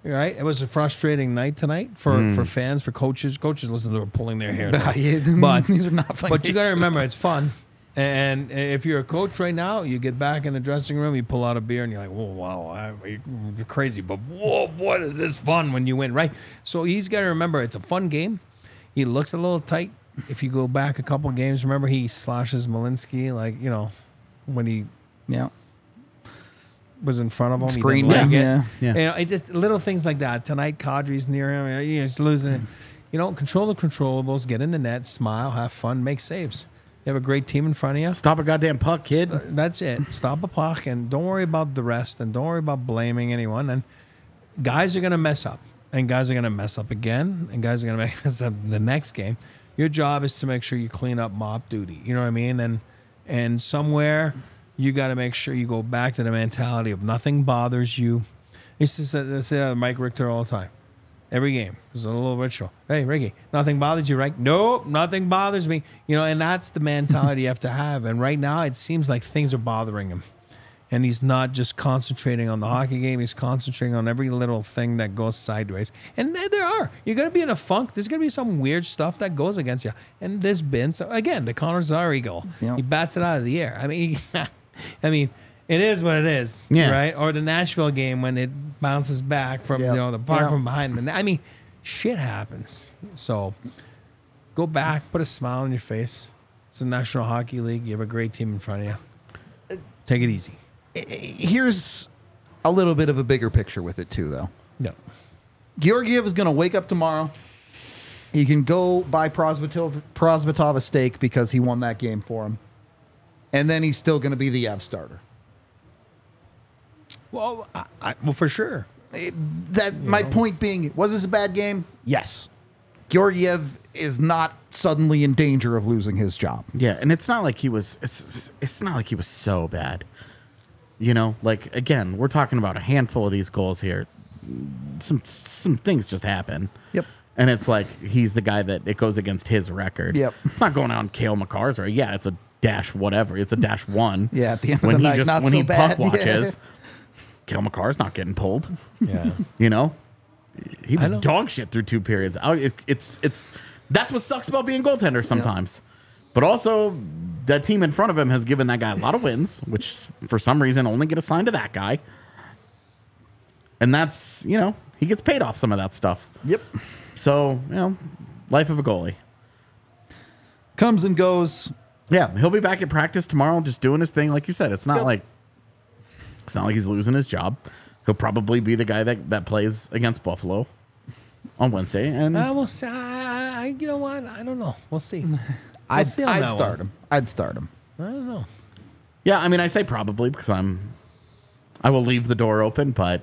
Right, it was a frustrating night tonight for, for fans, for coaches. Coaches, listen, they were pulling their hair. Yeah, but these are not fun But you got to remember, it's fun. And if you're a coach right now, you get back in the dressing room, you pull out a beer, and you're like, "Whoa, wow, I- you're crazy!" But whoa, what is this fun when you win, right? So he's got to remember, it's a fun game. He looks a little tight. If you go back a couple games, remember he slashes Malinski, like you know, when he Yeah. was in front of him. Screened him, yeah. Yeah. You know, it just little things like that. Tonight, Kadri's near him. He's losing it. You know, control the controllables, get in the net, smile, have fun, make saves. You have a great team in front of you. Stop a goddamn puck, kid. St- That's it. Stop a puck and don't worry about the rest and don't worry about blaming anyone. And guys are going to mess up and guys are going to mess up again and guys are going to mess up the next game. Your job is to make sure you clean up mop duty. You know what I mean? And and somewhere you got to make sure you go back to the mentality of nothing bothers you. I used to say, say that Mike Richter all the time. Every game. There's a little ritual. Hey, Ricky, nothing bothers you, right? Nope, nothing bothers me. You know, and that's the mentality you have to have. And right now, it seems like things are bothering him. And he's not just concentrating on the hockey game, he's concentrating on every little thing that goes sideways. And there, are. You're going to be in a funk. There's going to be some weird stuff that goes against you. And there's been, so again, the Connor Zary goal. Yeah. He bats it out of the air. I mean, I mean, it is what it is, Yeah. right? Or the Nashville game when it bounces back from Yeah. you know the puck Yeah. from behind him. I mean, shit happens. So go back, put a smile on your face. It's the National Hockey League. You have a great team in front of you. Take it easy. Here's a little bit of a bigger picture with it too, though. No. Georgiev is going to wake up tomorrow. He can go buy Prosvetov, Prosvetov a steak because he won that game for him. And then he's still going to be the Av starter. Well, I, I, well, for sure. That my point being, was this a bad game? Yes. Georgiev is not suddenly in danger of losing his job. Yeah, and it's not like he was. It's it's not like he was so bad. You know, like again, we're talking about a handful of these goals here. Some some things just happen. Yep. And it's like he's the guy that it goes against his record. Yep. It's not going on Cale Makar's right. Yeah, it's a dash whatever. It's a dash one. Yeah, at the end of when the he night, just not when so he bad. puck watches, Cale Makar's not getting pulled. Yeah. You know, he was know. dog shit through two periods. I- it- it's it's that's what sucks about being goaltender sometimes. But also, the team in front of him has given that guy a lot of wins, which for some reason only get assigned to that guy. And that's you know he gets paid off some of that stuff. yep. So you know, life of a goalie. Comes and goes. Yeah, he'll be back at practice tomorrow, just doing his thing. Like you said, it's not Yep. like it's not like he's losing his job. He'll probably be the guy that, that plays against Buffalo on Wednesday, and uh, I will say, I, you know what? I don't know. We'll see. We'll I'd, see on I'd that start one. him. I'd start him. I don't know. Yeah, I mean, I say probably because I'm. I will leave the door open, but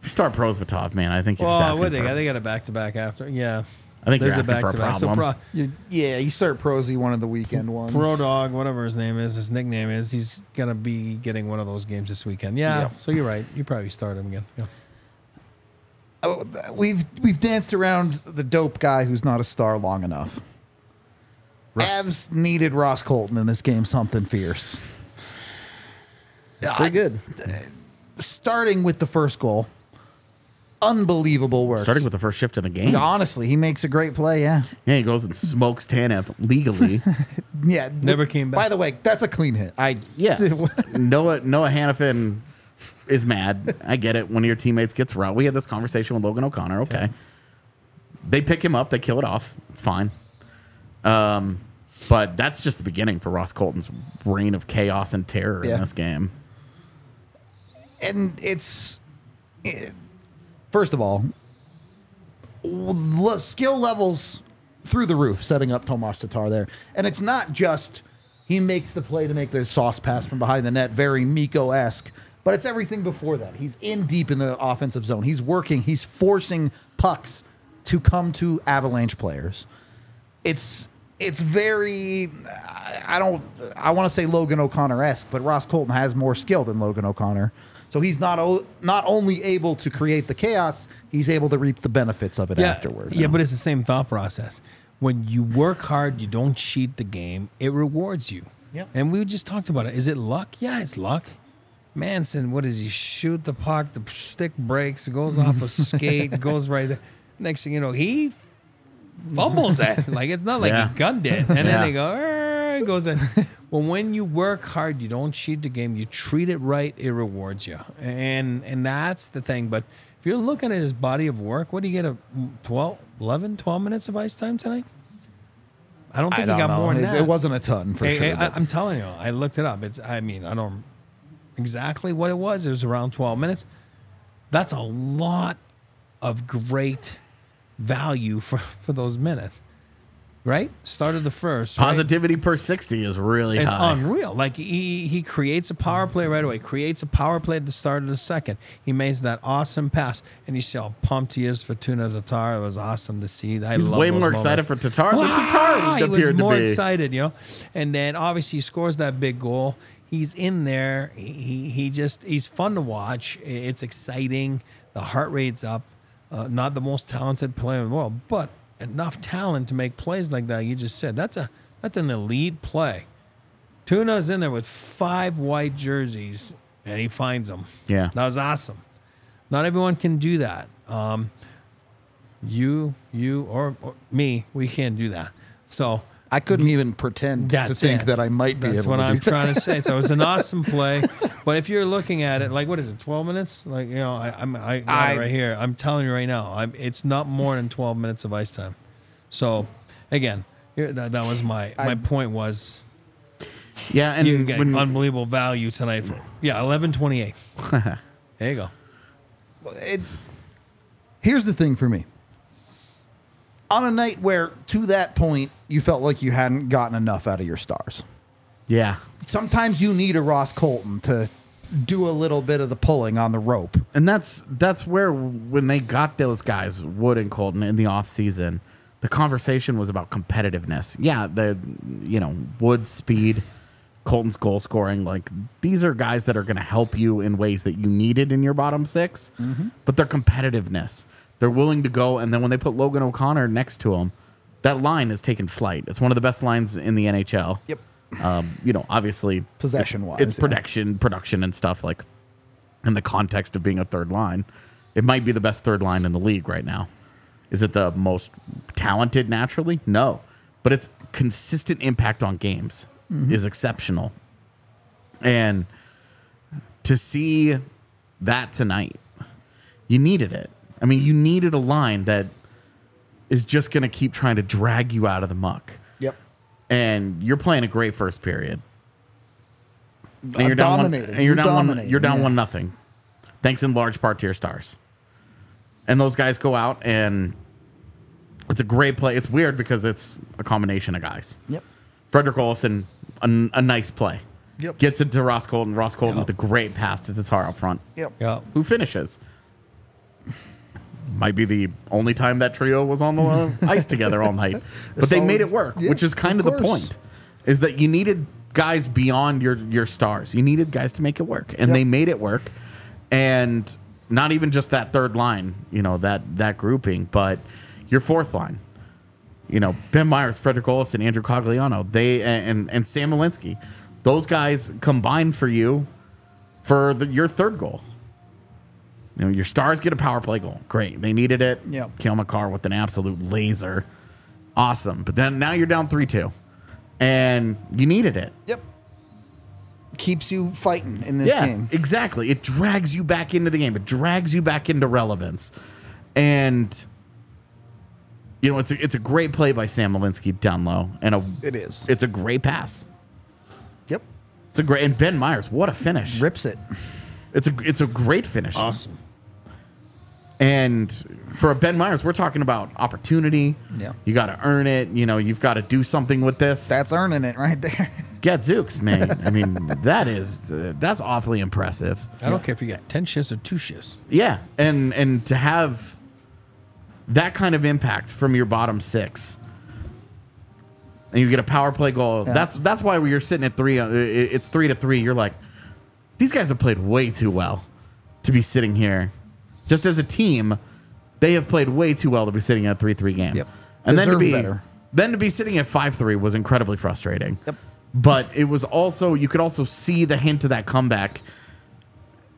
if you start Prosvetov, man, I think you're Well, just asking what they for. got? They got a back to back after. Yeah. I think There's you're a asking back for a to back. problem. So pro, You, yeah, you start Prosy one of the weekend ones. Pro Dog, whatever his name is, his nickname is, he's gonna be getting one of those games this weekend. Yeah. Yeah. So you're right. You probably start him again. Yeah. Oh, we've we've danced around the dope guy who's not a star long enough. Avs needed Ross Colton in this game, something fierce. Pretty good. Starting with the first goal, unbelievable work. Starting with the first shift of the game. Honestly, he makes a great play. Yeah, Yeah, he goes and smokes Tanev legally. yeah. Never came back. By the way, that's a clean hit. I yeah. Noah Noah Hanifin is mad. I get it. One of your teammates gets robbed. We had this conversation with Logan O'Connor. Okay, they pick him up. They kill it off. It's fine. Um, but that's just the beginning for Ross Colton's reign of chaos and terror Yeah. in this game. and it's it, first of all skill levels through the roof setting up Tomas Tatar there and it's not just he makes the play to make the sauce pass from behind the net very Mikko-esque but it's everything before that he's in deep in the offensive zone he's working he's forcing pucks to come to avalanche players it's it's very I don't I want to say Logan O'Connor esque, but Ross Colton has more skill than Logan O'Connor. So he's not o- not only able to create the chaos, he's able to reap the benefits of it afterward. Yeah, but it's the same thought process. When you work hard, you don't cheat the game, it rewards you. Yep. And we just talked about it. Is it luck? Yeah, it's luck. Manson, what does he shoot the puck? The stick breaks, it goes off a skate, goes right there. Next thing you know, he fumbles it. Like it's not like Yeah. he gunned it. And Yeah. then they go, "Arr," it goes in. well, when you work hard, you don't cheat the game. You treat it right, it rewards you. And and that's the thing. But if you're looking at his body of work, what do you get a 12, 11, 12 minutes of ice time tonight? I don't think I he don't got know. more than it, that. it wasn't a ton for sure. I, I'm telling you, I looked it up. It's I mean, I don't exactly what it was. It was around 12 minutes. That's a lot of great value for for those minutes. Right? Started the first. right? Positivity per sixty is really It's high. unreal. Like he he creates a power play right away. Creates a power play at the start of the second. He makes that awesome pass, and you see how pumped he is for Tuna Tatar. It was awesome to see. I He's love way more moments. excited for Tatar than Wow, Tatar he was more excited, you know. And then obviously he scores that big goal. He's in there. He he, he just he's fun to watch. It's exciting. The heart rate's up. Uh, not the most talented player in the world, but enough talent to make plays like that. You just said that's a that's an elite play. Tuna's in there with five white jerseys, and he finds them. Yeah. that was awesome. Not everyone can do that. Um, you, you, or, or me, we can't do that. So I couldn't even pretend to think it. that I might be That's able what to I'm do that. trying to say. So it was an awesome play, but if you're looking at it, like what is it, 12 minutes? Like you know, I, I'm I got I- it right here. I'm telling you right now, I'm, it's not more than 12 minutes of ice time. So again, here, that, that was my my point was yeah, and you can get when, unbelievable value tonight for yeah 11:28. there you go. it's here's the thing for me. On a night where, to that point, you felt like you hadn't gotten enough out of your stars. Yeah, Sometimes you need a Ross Colton to do a little bit of the pulling on the rope. and that's that's where when they got those guys Wood and Colton in the off season, the conversation was about competitiveness. Yeah, the you know Wood's speed, Colton's goal scoring, like these are guys that are going to help you in ways that you needed in your bottom 6 mm-hmm. But their competitiveness, they're willing to go, and then when they put Logan O'Connor next to him, that line has taken flight. It's one of the best lines in the NHL. Yep. Um, you know, obviously Possession-wise, it's yeah. production, production and stuff like in the context of being a third line. It might be the best third line in the league right now. Is it the most talented naturally? No. But its consistent impact on games is exceptional. And to see that tonight, you needed it. I mean, you needed a line that is just going to keep trying to drag you out of the muck. Yep. And you're playing a great first period. And Uh, you're down one, dominating. and you're You're down one, dominating, you're down yeah. one nothing. Thanks in large part to your stars. And those guys go out and It's a great play. It's weird because it's a combination of guys. Yep. Fredrik Olofsson, a, a nice play. Yep. Gets it to Ross Colton. Ross Colton Yep. with a great pass to Tatar up front. Yep. Yeah. Who finishes? Might be the only time that trio was on the uh, ice together all night. But they made it work, yeah, which is kind of, of the point. Is that you needed guys beyond your your stars. You needed guys to make it work. And Yep. they made it work. And not even just that third line, you know, that that grouping, but your fourth line. You know, Ben Meyers, Fredrik Olofsson, Andrew Cogliano, they and and Sam Malinski. Those guys combined for you for the, your third goal. You know, your stars get a power play goal. Great. They needed it. Yep. Cale Makar with an absolute laser. Awesome. But then now you're down 3 2. And you needed it. Yep. Keeps you fighting in this yeah, game. exactly. It drags you back into the game. It drags you back into relevance. And, you know, it's a, it's a great play by Sam Malinski down low. And a, It is. it's a great pass. Yep. It's a great, and Ben Meyers, what a finish. Rips it. It's a, it's a great finish. Awesome. And for a Ben Meyers, we're talking about opportunity. Yeah. You got to earn it. You know, you've got to do something with this. That's earning it right there. Get Gadzooks, man. I mean, that is uh, that's awfully impressive. I don't care if you got 10 shifts or two shifts. Yeah, and and to have that kind of impact from your bottom six, and you get a power play goal. Yeah. That's that's why when you're sitting at three, uh, it's three to three. You're like, these guys have played way too well to be sitting here. Just as a team, they have played way too well to be sitting at a three three game. Yep. And then to be better. then to be sitting at five three was incredibly frustrating. Yep. But it was also you could also see the hint of that comeback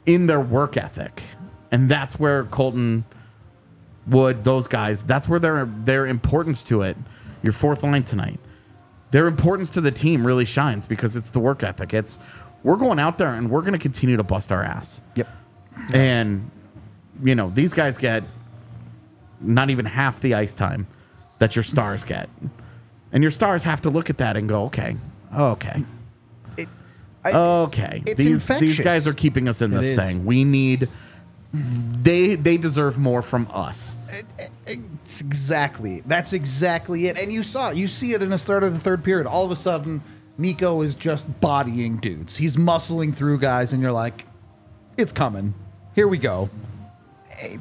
in their work ethic. And that's where Colton Wood, those guys, that's where their their importance to it, your fourth line tonight. Their importance to the team really shines because it's the work ethic. It's we're going out there and we're going to continue to bust our ass. Yep. And you know, these guys get not even half the ice time that your stars get. And your stars have to look at that and go, "Okay. Okay. It, I, Okay. It's these these guys are keeping us in this is. thing. We need they they deserve more from us. It's exactly. That's exactly it. And you saw it. You see it in the start of the third period. All of a sudden, Mikko is just bodying dudes. He's muscling through guys, and you're like, it's coming. Here we go. Eh,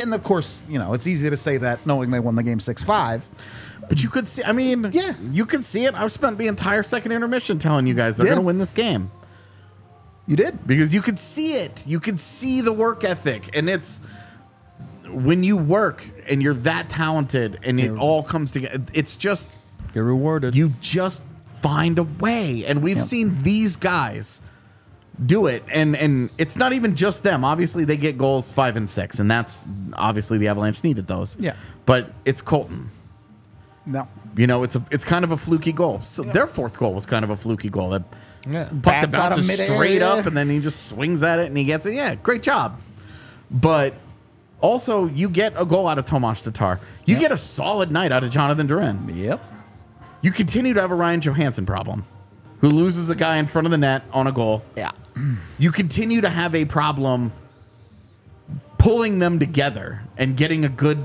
and of course, you know, it's easy to say that knowing they won the game 6 5. But you could see I mean, Yeah. you could see it. I've spent the entire second intermission telling you guys they're Yeah. gonna win this game. You did? Because you could see it. You could see the work ethic. And it's when you work and you're that talented and it all comes together, it's just Get rewarded. you just find a way and we've Yep. seen these guys do it. And and it's not even just them. Obviously they get goals five and six and that's obviously the avalanche needed those. Yeah. but it's colton. No. you know it's a it's kind of a fluky goal. So their fourth goal was kind of a fluky goal. That yeah. puck that Bats out of bounces straight up and then he just swings at it and he gets it. Yeah great job. But also you get a goal out of tomas tatar. You get a solid night out of jonathan drouin. Yep. you continue to have a Ryan Johansen problem who loses a guy in front of the net on a goal. Yeah. You continue to have a problem pulling them together and getting a good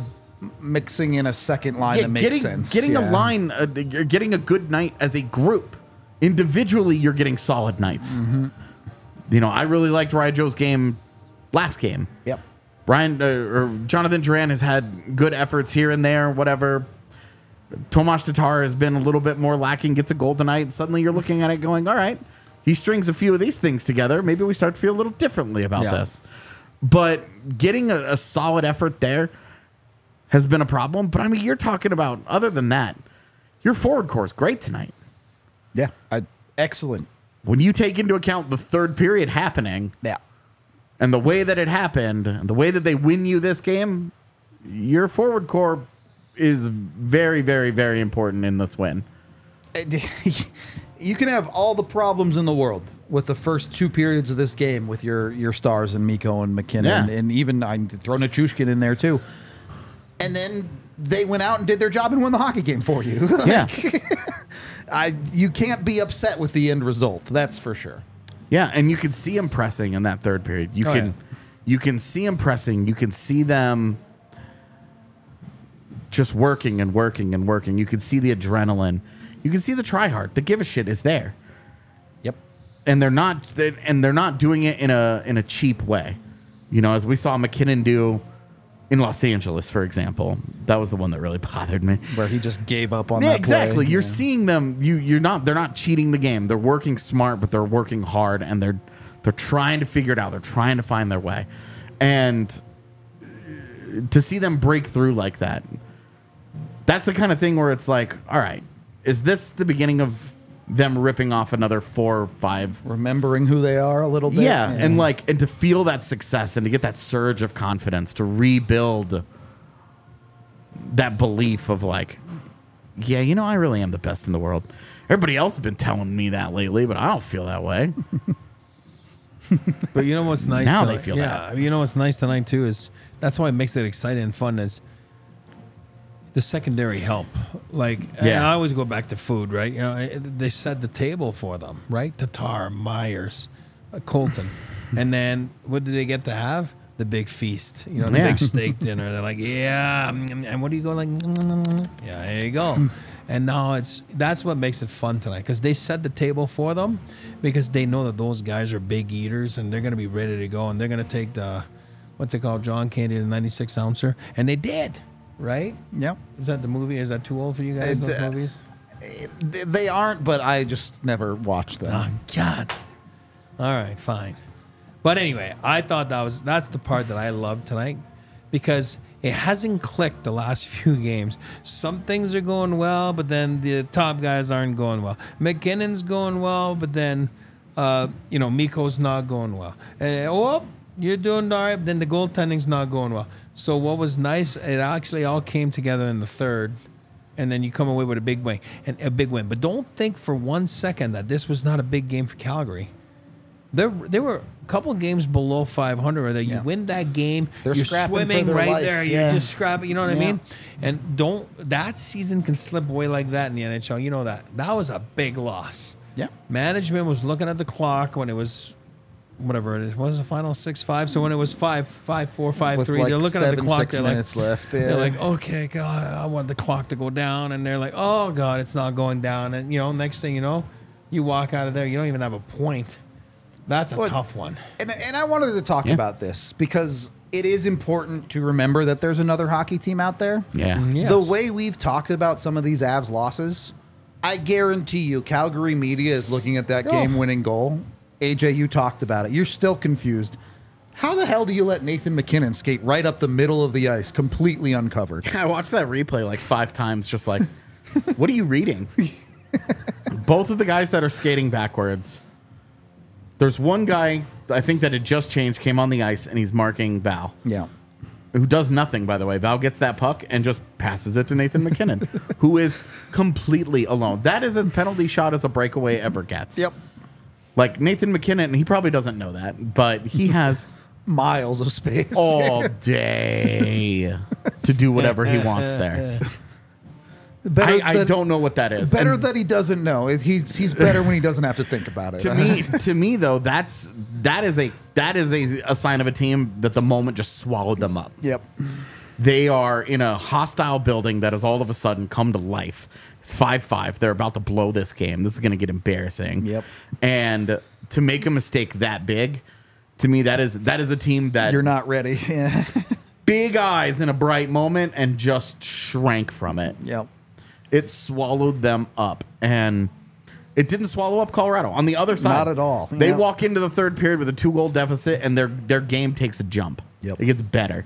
Mixing in a second line yeah, that makes getting sense. getting yeah. a line uh, you're getting a good night as a group. Individually you're getting solid nights. Mm-hmm. You know, I really liked Ryan Joe's game last game. Yep. Ryan uh, or Jonathan Drouin has had good efforts here and there, whatever. Tomas Tatar has been a little bit more lacking, gets a goal tonight. Suddenly you're looking at it going, all right, he strings a few of these things together. Maybe we start to feel a little differently about Yeah. this. But getting a, a solid effort there has been a problem. But I mean, you're talking about, other than that, your forward core is great tonight. Yeah. I, excellent. When you take into account the third period happening, Yeah. and the way that it happened, and the way that they win you this game, your forward core is very, very, very important in this win. you can have all the problems in the world with the first two periods of this game with your your stars and Mikko and MacKinnon Yeah. and even I throw Nichushkin in there too. And then they went out and did their job and won the hockey game for you. Yeah. I you can't be upset with the end result. That's for sure. Yeah, and you can see them pressing in that third period. You Oh, can yeah. you can see them pressing. You can see them just working and working and working. You can see the adrenaline. You can see the try hard. The give a shit is there. Yep. And they're not they- and they're not doing it in a in a cheap way. You know, as we saw MacKinnon do in Los Angeles, for example. That was the one that really bothered me. Where he just gave up on Yeah, that exactly. play. You're Yeah. seeing them. You you're not. They're not cheating the game. They're working smart, but they're working hard, and they're they're trying to figure it out. They're trying to find their way, and to see them break through like that, that's the kind of thing where it's like, all right, is this the beginning of them ripping off another four or five remembering who they are a little bit. yeah, and like and to feel that success and to get that surge of confidence to rebuild that belief of like yeah, you know I really am the best in the world. Everybody else has been telling me that lately, but I don't feel that way. But you know what's nice? Now they tonight- feel yeah, that. You know what's nice tonight too is that's why it makes it exciting and fun is the secondary help. Like, and Yeah. I always go back to food, right? You know, they set the table for them, right? Tatar, Meyers, uh, Colton, and then what do they get to have? The big feast, you know, the Yeah. big steak dinner. They're like, yeah, mm, and what do you go like? mm, mm, mm. Yeah, there you go. And now it's that's what makes it fun tonight because they set the table for them because they know that those guys are big eaters and they're going to be ready to go and they're going to take the what's it called John Candy the 96 ouncer and they did right Yep. is that the movie is that too old for you guys Uh, those the- movies They- aren't, but I just never watched them. oh God all right fine but anyway I thought that was that's the part that I loved tonight because it hasn't clicked the last few games. Some things are going well, but then the top guys aren't going well. MacKinnon's going well, but then uh, you know Mikko's not going well. Uh, oh, you're doing all right, but then the goaltending's not going well. So what was nice, it actually all came together in the third, and then you come away with a big win and a big win. But don't think for one second that this was not a big game for Calgary. There, there were a couple of games below 500 where that you Yeah. win that game, They're you're swimming right life, there, yeah. you're just scrapping. You know what I mean? And don't that season can slip away like that in the NHL. You know that that was a big loss. Yeah. Management was looking at the clock when it was whatever it is. What was the final six five? So when it was five five four five With three, like they're looking at the clock. six they're minutes like, left. they're like, okay, God, I want the clock to go down, and they're like, oh God, it's not going down, and you know, next thing you know, you walk out of there, you don't even have a point. That's a Well, tough one. And, and I wanted to talk Yeah. about this because it is important to remember that there's another hockey team out there. Yeah. Mm, yes. The way we've talked about some of these Avs losses, I guarantee you, Calgary media is looking at that Oh. game winning goal. AJ, you talked about it. You're still confused. How the hell do you let Nathan MacKinnon skate right up the middle of the ice, completely uncovered? I watched that replay like five times, just like, what are you reading? Both of the guys that are skating backwards. There's one guy I think that had just changed, came on the ice, and he's marking Val, Yeah. who does nothing, by the way. Val gets that puck and just passes it to Nathan MacKinnon, who is completely alone. That is as penalty shot as a breakaway ever gets. Yep. Like Nathan MacKinnon, and he probably doesn't know that, but he has Miles of space. all day to do whatever he wants there. better I, I don't know what that is. Better And that he doesn't know. He's he's better when he doesn't have to think about it. to me, to me though, that's that is a that is a, a sign of a team that the moment just swallowed them up. Yep. They are in a hostile building that has all of a sudden come to life. It's five five. They're about to blow this game. This is going to get embarrassing. Yep. And to make a mistake that big, to me, that is that is a team that You're not ready. Yeah. big eyes in a bright moment and just shrank from it. yep. It swallowed them up, and it didn't swallow up Colorado. On the other side, Not at all. They Yeah. walk into the third period with a two goal deficit, and their their game takes a jump. Yep. it gets better.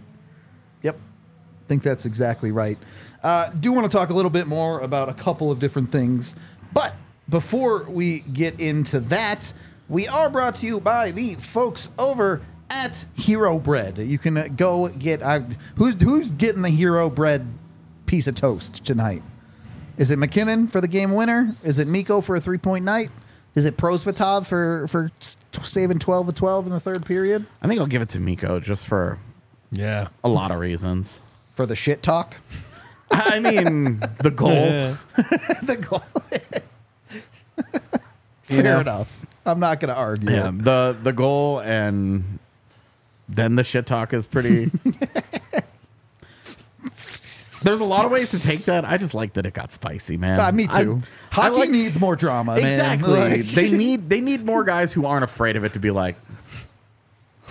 Yep. I think that's exactly right. Uh, do want to talk a little bit more about a couple of different things. But before we get into that, we are brought to you by the folks over at Hero Bread. You can uh, go get. I, who's who's getting the Hero Bread piece of toast tonight? Is it MacKinnon for the game winner? Is it Mikko for a three point night? Is it Prosvetov for for saving twelve of twelve in the third period I think I'll give it to Mikko just for Yeah. a lot of reasons. For the shit talk? I mean, the goal. the goal. Fair know? enough. I'm not going to argue. Yeah, the the goal, and then the shit talk is pretty. There's a lot of ways to take that. I just like that it got spicy, man. Uh, me too. I Hockey like- needs more drama. man. exactly. Like- they need they need more guys who aren't afraid of it to be like,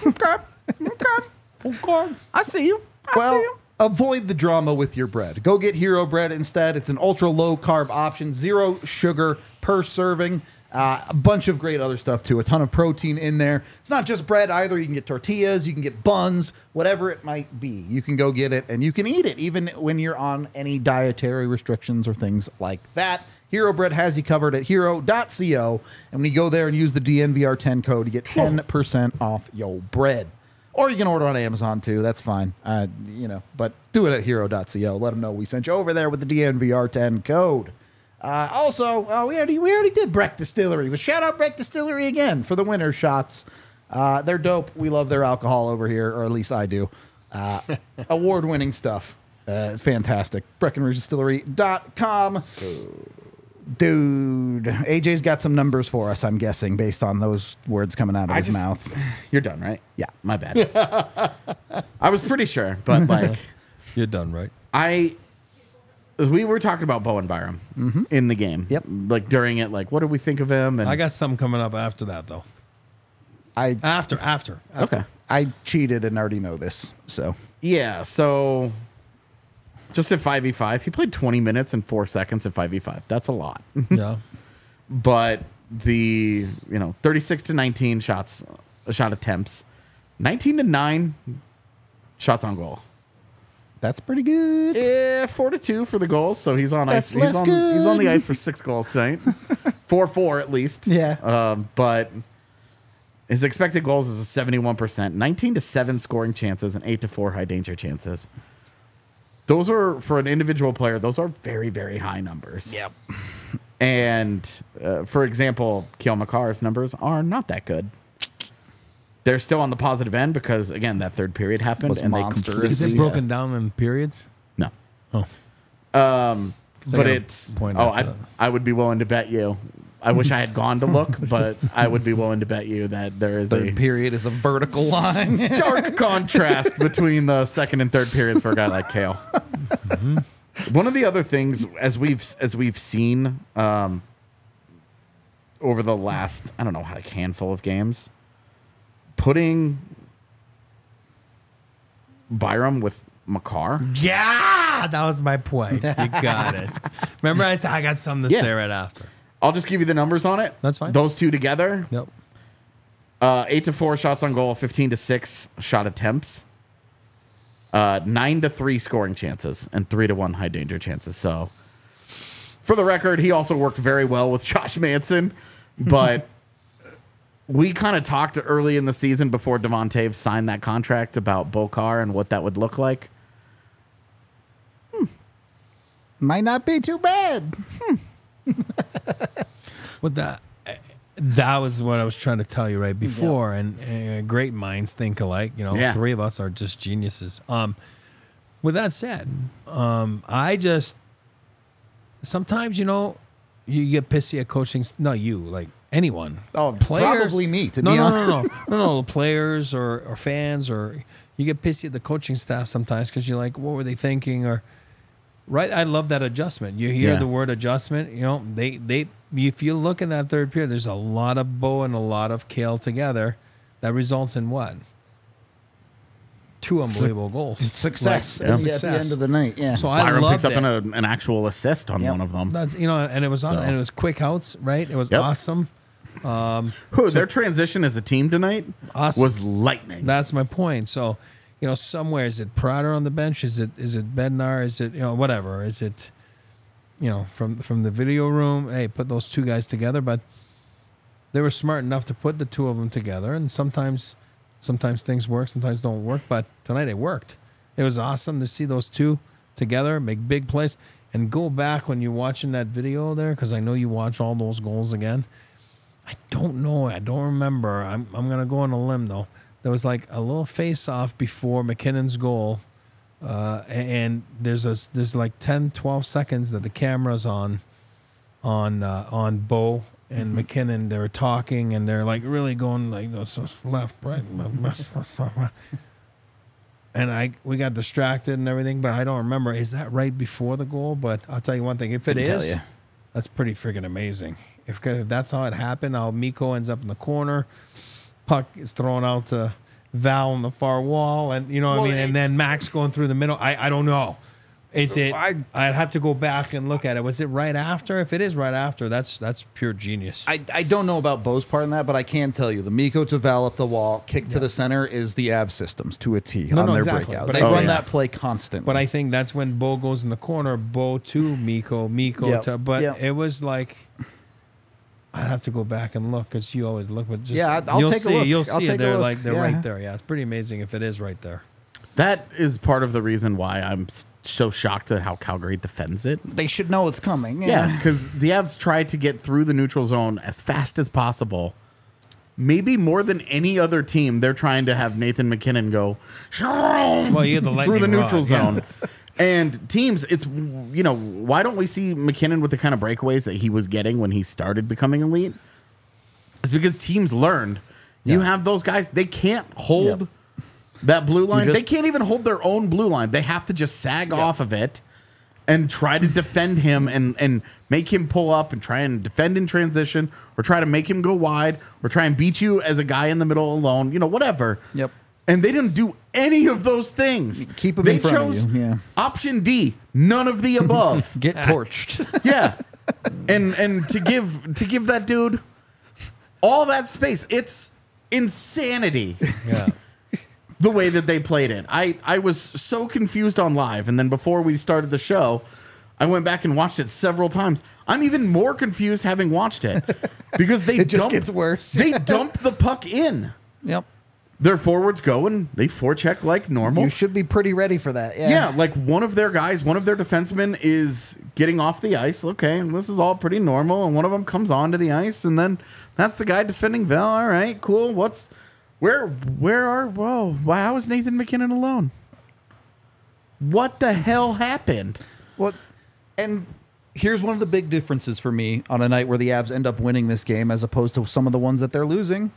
okay, okay, okay. I see you. I see well, you. Avoid the drama with your bread. Go get Hero Bread instead. It's an ultra low carb option, zero sugar per serving. Uh, a bunch of great other stuff too. A ton of protein in there. It's not just bread either. You can get tortillas, you can get buns, whatever it might be. You can go get it and you can eat it even when you're on any dietary restrictions or things like that. Hero Bread has you covered at hero.co. And when you go there and use the DNVR10 code, you get 10% off your bread. Or you can order on Amazon too. That's fine. Uh, you know, but do it at hero.co. Let them know we sent you over there with the DNVR10 code. Uh, also, uh, we already we already did Breck Distillery, but shout out Breck Distillery again for the winter shots. Uh, they're dope. We love their alcohol over here, or at least I do. Uh, Award winning stuff. Uh, fantastic. BreckenridgeDistillery.com. Dude, AJ's got some numbers for us, I'm guessing, based on those words coming out of I his just- mouth. You're done, right? Yeah. My bad. I was pretty sure, but like You're done, right? I we were talking about Bowen Byram mm-hmm. in the game. Yep. Like during it, like what do we think of him? And I got something coming up after that, though. I After, after. after. okay. I cheated and already know this. So Yeah, so just at 5v5, he played 20 minutes and 4 seconds at 5v5. That's a lot. Yeah. but the, you know, 36 to 19 shots, uh, shot attempts, 19 to 9 shots on goal. that's pretty good. Yeah, 4 to 2 for the goals, so he's on That's ice. He's less on, he's on the ice for 6 goals tonight. 4-4 at least. Yeah. Um, but his expected goals is a 71%, 19 to 7 scoring chances and 8 to 4 high danger chances. Those are for an individual player, those are very very high numbers. Yep. And uh, for example, Cale Makar's numbers are not that good. They're still on the positive end because again, that third period happened Was and they monstrous. completely Is it Yeah. broken down in periods? no. Oh. Um, I but it's point oh, I, that. I would be willing to bet you. I wish I had gone to look, but I would be willing to bet you that there is Third a period is a vertical line. stark contrast between the second and third periods for a guy like Cale. One of the other things, as we've as we've seen um, over the last, I don't know, like handful of games, putting Byram with Makar. Yeah, that was my point. You got it. Remember, I said I got something to Yeah. say right after. I'll just give you the numbers on it. That's fine. Those two together, Yep. Uh, eight to four shots on goal, fifteen to six shot attempts, uh, nine to three scoring chances, and three to one high danger chances. So, for the record, he also worked very well with Josh Manson, but we kind of talked early in the season before Devon Toews signed that contract about Bokar and what that would look like. Might not be too bad. With that, that was what I was trying to tell you right before. And uh, great minds think alike. You know, Yeah. three of us are just geniuses. Um, with that said, um, I just sometimes you know you get pissy at coaching. Not you, like anyone. Oh, players, probably me, to no, be no, honest. no, no, no, no, players or, or fans or you get pissy at the coaching staff sometimes because you're like, what were they thinking? Or right, I love that adjustment. You hear Yeah. the word adjustment. You know, they they if you look in that third period, there's a lot of Bo and a lot of Cale together. That results in what? Two unbelievable goals. Success Right, at, the- at the end of the night. Yeah. So I Byram picks up an, uh, an actual assist on Yep. one of them. That's you know, and it was on, So- and it was quick outs, right? It was Yep. awesome. Who, their transition as a team tonight Awesome. was lightning. That's my point. So, you know, somewhere is it Prater on the bench? Is it is it Bednar? Is it you know whatever? Is it you know from from the video room? Hey, put those two guys together. But they were smart enough to put the two of them together. And sometimes sometimes things work, sometimes don't work. But tonight it worked. It was awesome to see those two together make big plays and go back when you're watching that video there because I know you watch all those goals again. I don't know. I don't remember. I'm, I'm going to go on a limb, though. There was like a little face off before MacKinnon's goal. Uh, and there's a, there's like 10, 12 seconds that the camera's on on uh, on Bo and MacKinnon. They're talking and they're like really going like you know, so left, right, and I we got distracted and everything, but I don't remember. Is that right before the goal? But I'll tell you one thing: if it is, that's pretty freaking amazing. If, if that's how it happened, how Mikko ends up in the corner, puck is thrown out to Val on the far wall, and you know what Well, I mean, it- and then Max going through the middle. I I don't know. Is it? I- would have to go back and look at it. Was it right after? If it is right after, that's that's pure genius. I, I don't know about Bo's part in that, but I can tell you the Mikko to Val up the wall, kick to the center is the Av systems to a T No, on no, their exactly. breakout. But They I- run yeah. that play constantly. But I think that's when Bo goes in the corner, Bo to Mikko, Mikko Yep. to. But Yep. it was like I'd have to go back and look because you always look. But just, Yeah, I'll you'll take a see, look. You'll I'll see take it. a They're look. like they're Yeah. right there. Yeah, it's pretty amazing if it is right there. That is part of the reason why I'm so shocked at how Calgary defends it. they should know it's coming. Yeah, because the Avs tried to get through the neutral zone as fast as possible. Maybe more than any other team, they're trying to have Nathan MacKinnon go Well, you the through the neutral rod, yeah. And teams, it's you know, why don't we see MacKinnon with the kind of breakaways that he was getting when he started becoming elite? It's because teams learned you have those guys, they can't hold Yep. that blue line. just- they can't even hold their own blue line. They have to just sag off of it and try to defend him and and make him pull up and try and defend in transition or try to make him go wide or try and beat you as a guy in the middle alone, you know, whatever. Yep. And they didn't do any of those things. Keep 'em they in front of you, yeah. Option D, none of the above. Get torched. yeah. And and to give to give that dude all that space, it's insanity Yeah. the way that they played it. I, I was so confused on live. And then before we started the show, I went back and watched it several times. I'm even more confused having watched it because they It just dump- gets worse. they dump the puck in. yep. Their forwards go and they forecheck like normal. You should be pretty ready for that. Yeah. yeah, like one of their guys, one of their defensemen is getting off the ice. Okay, and this is all pretty normal. And one of them comes onto the ice, and then that's the guy defending Val. All right, cool. What's where? Where are? Whoa! How is Nathan MacKinnon alone? What the hell happened? Well, and here's one of the big differences for me on a night where the Avs end up winning this game as opposed to some of the ones that they're losing.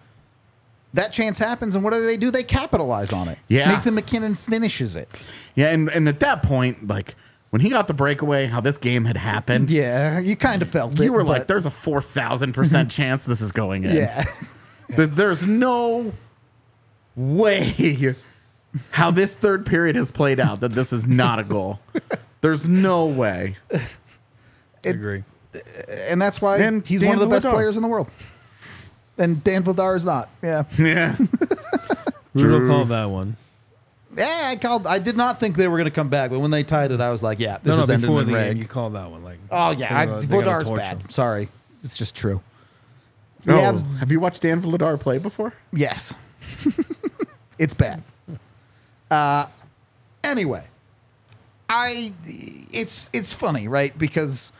That chance happens, and what do they do? They capitalize on it. Yeah. Nathan MacKinnon finishes it. Yeah, and and at that point, like when he got the breakaway, how this game had happened, Yeah, you kind of felt it. you were like, "There's a four thousand percent chance this is going in." yeah. There- There's no way how this third period has played out that this is not a goal. There's no way. I agree. and that's why And he's Dan one of the best Vladar. players in the world. And Dan Vladar is not. Yeah. Yeah. Rudo call that one. Yeah, I called. I did not think they were going to come back, but when they tied it, I was like, "Yeah, this No, no, is ending before in the reg." game, you called that one. Like, oh yeah, I, They gotta- they Vladar's bad. him. Sorry, it's just true. The Oh, Avs- have you watched Dan Vladar play before? Yes. it's bad. Uh anyway, I it's it's funny, right? Because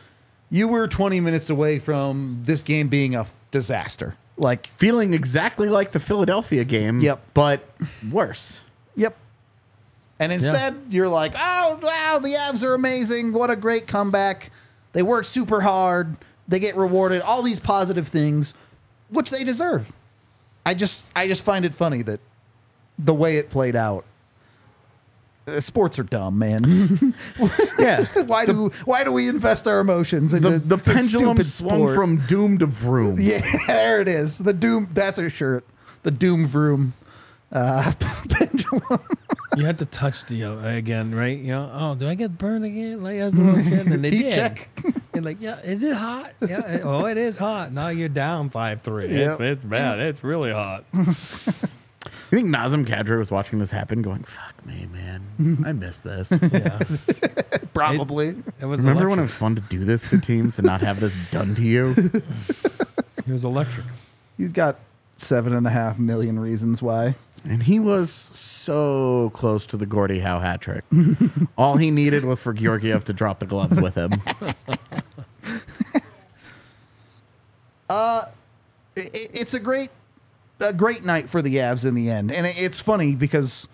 you were 20 minutes away from this game being a disaster. Like, Feeling exactly like the Philadelphia game. Yep. But worse. yep. And instead, you're like, "Oh, wow, the Avs are amazing. What a great comeback. They work super hard. They get rewarded. All these positive things, which they deserve." I just I just find it funny that the way it played out. Sports are dumb, man. Yeah. why do why do we invest our emotions in The, the, the pendulum stupid swung sport? from doom to vroom. yeah, there it is. The doom. That's a shirt. The doom vroom uh, pendulum. you had to touch the uh, again, right? You know, oh, do I get burned again? Like as a little kid, and they Heat did. check. And like, yeah, is it hot? Yeah. it- oh, it is hot. Now you're down five three. Yep. It's, it's bad. It's really hot. You think Nazem Kadri was watching this happen going, fuck me, man. I miss this. Yeah. Probably. It was Remember when it was fun to do this to teams and not have this done to you? It was electric. He's got seven and a half million reasons why. And he was so close to the Gordie Howe hat trick. All he needed was for Georgiev to drop the gloves with him. Uh, I- i- it's a great a great night for the Avs in the end. And it's funny because